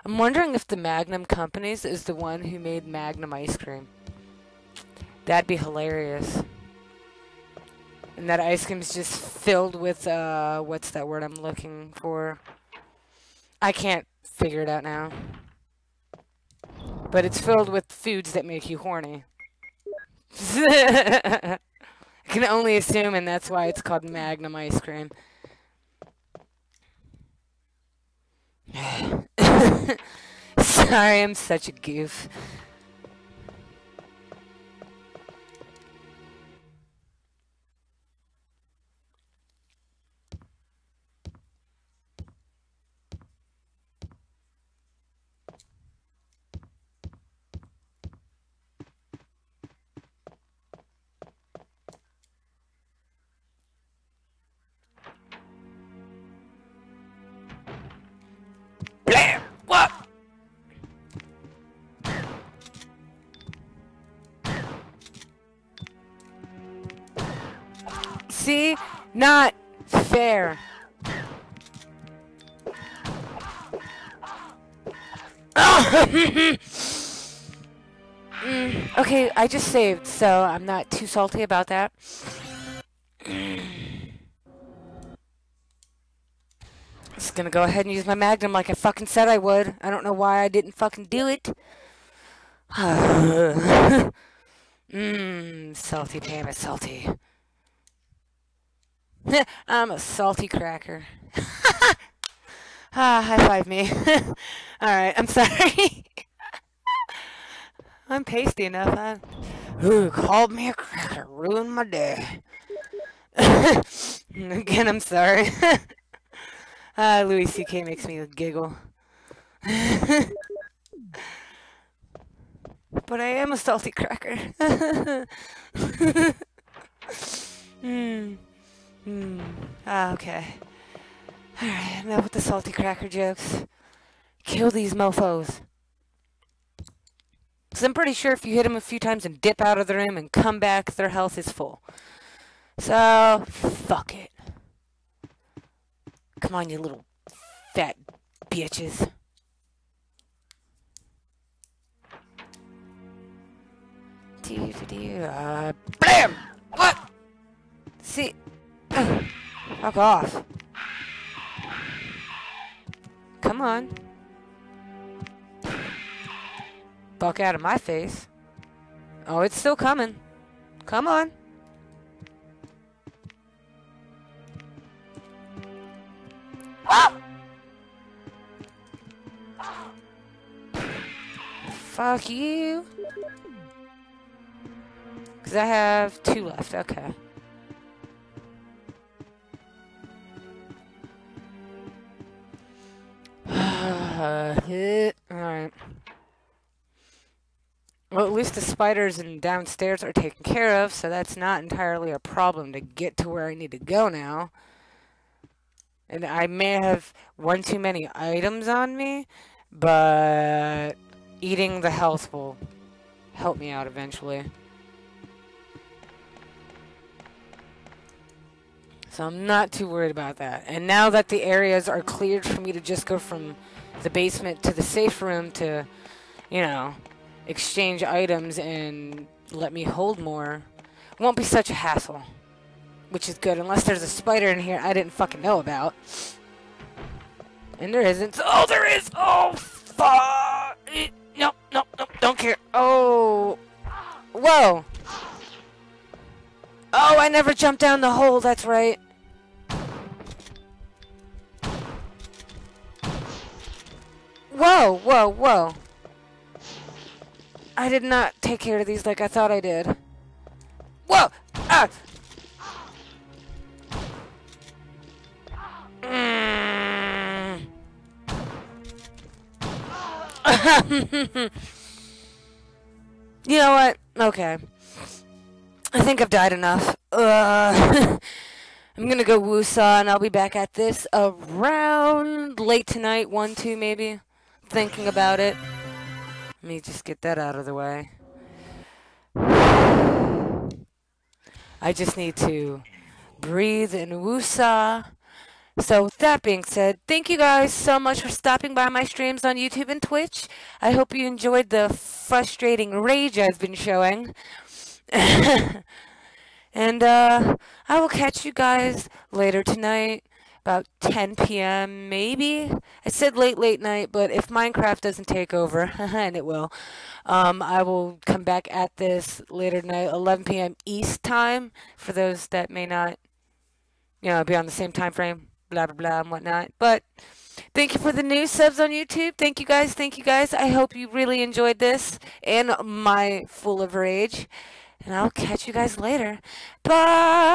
I'm wondering if the Magnum Companies is the one who made Magnum ice cream. That'd be hilarious. And that ice cream's just filled with, uh, what's that word I'm looking for? I can't figure it out now. But it's filled with foods that make you horny. I can only assume, and that's why it's called Magnum ice cream. Sorry, I'm such a goof. Not fair. okay, I just saved, so I'm not too salty about that. Just gonna go ahead and use my magnum like I fucking said I would. I don't know why I didn't fucking do it. Mmm, salty damn it, salty. I'm a salty cracker. ah, high five me. Alright, I'm sorry. I'm pasty enough. I, ooh, called me a cracker. Ruined my day. Again, I'm sorry. ah, Louis C.K. makes me giggle. but I am a salty cracker. Hmm. Hmm. Ah, okay. Alright, enough with the salty cracker jokes. Kill these mofos. Because I'm pretty sure if you hit them a few times and dip out of the room and come back, their health is full. So, fuck it. Come on, you little fat bitches. Uh, BAM! What? See, Fuck off. Come on. Fuck out of my face. Oh, it's still coming. Come on. Ah! Fuck you. Because I have two left. Okay. Uh, alright. Well, at least the spiders and downstairs are taken care of, so that's not entirely a problem to get to where I need to go now. And I may have one too many items on me, but eating the health will help me out eventually. So I'm not too worried about that. And now that the areas are cleared for me to just go from the basement to the safe room to, you know, exchange items and let me hold more, won't be such a hassle. Which is good, unless there's a spider in here I didn't fucking know about. And there isn't. Oh, there is! Oh, fuck! Nope, nope, nope, don't care. Oh. Whoa! Oh, I never jumped down the hole, that's right. Whoa, whoa, whoa. I did not take care of these like I thought I did. Whoa! Ah! Mm. you know what? Okay. I think I've died enough. Uh, I'm gonna go woosah and I'll be back at this around late tonight, 1, 2 maybe thinking about it. Let me just get that out of the way. I just need to breathe and woosah. So with that being said, thank you guys so much for stopping by my streams on YouTube and Twitch. I hope you enjoyed the frustrating rage I've been showing. and uh, I will catch you guys later tonight about 10 p.m. maybe. I said late, late night, but if Minecraft doesn't take over, and it will, um, I will come back at this later tonight, 11 p.m. East time, for those that may not, you know, be on the same time frame, blah, blah, blah, and whatnot. But thank you for the new subs on YouTube. Thank you guys. Thank you guys. I hope you really enjoyed this and my full of rage. And I'll catch you guys later. Bye!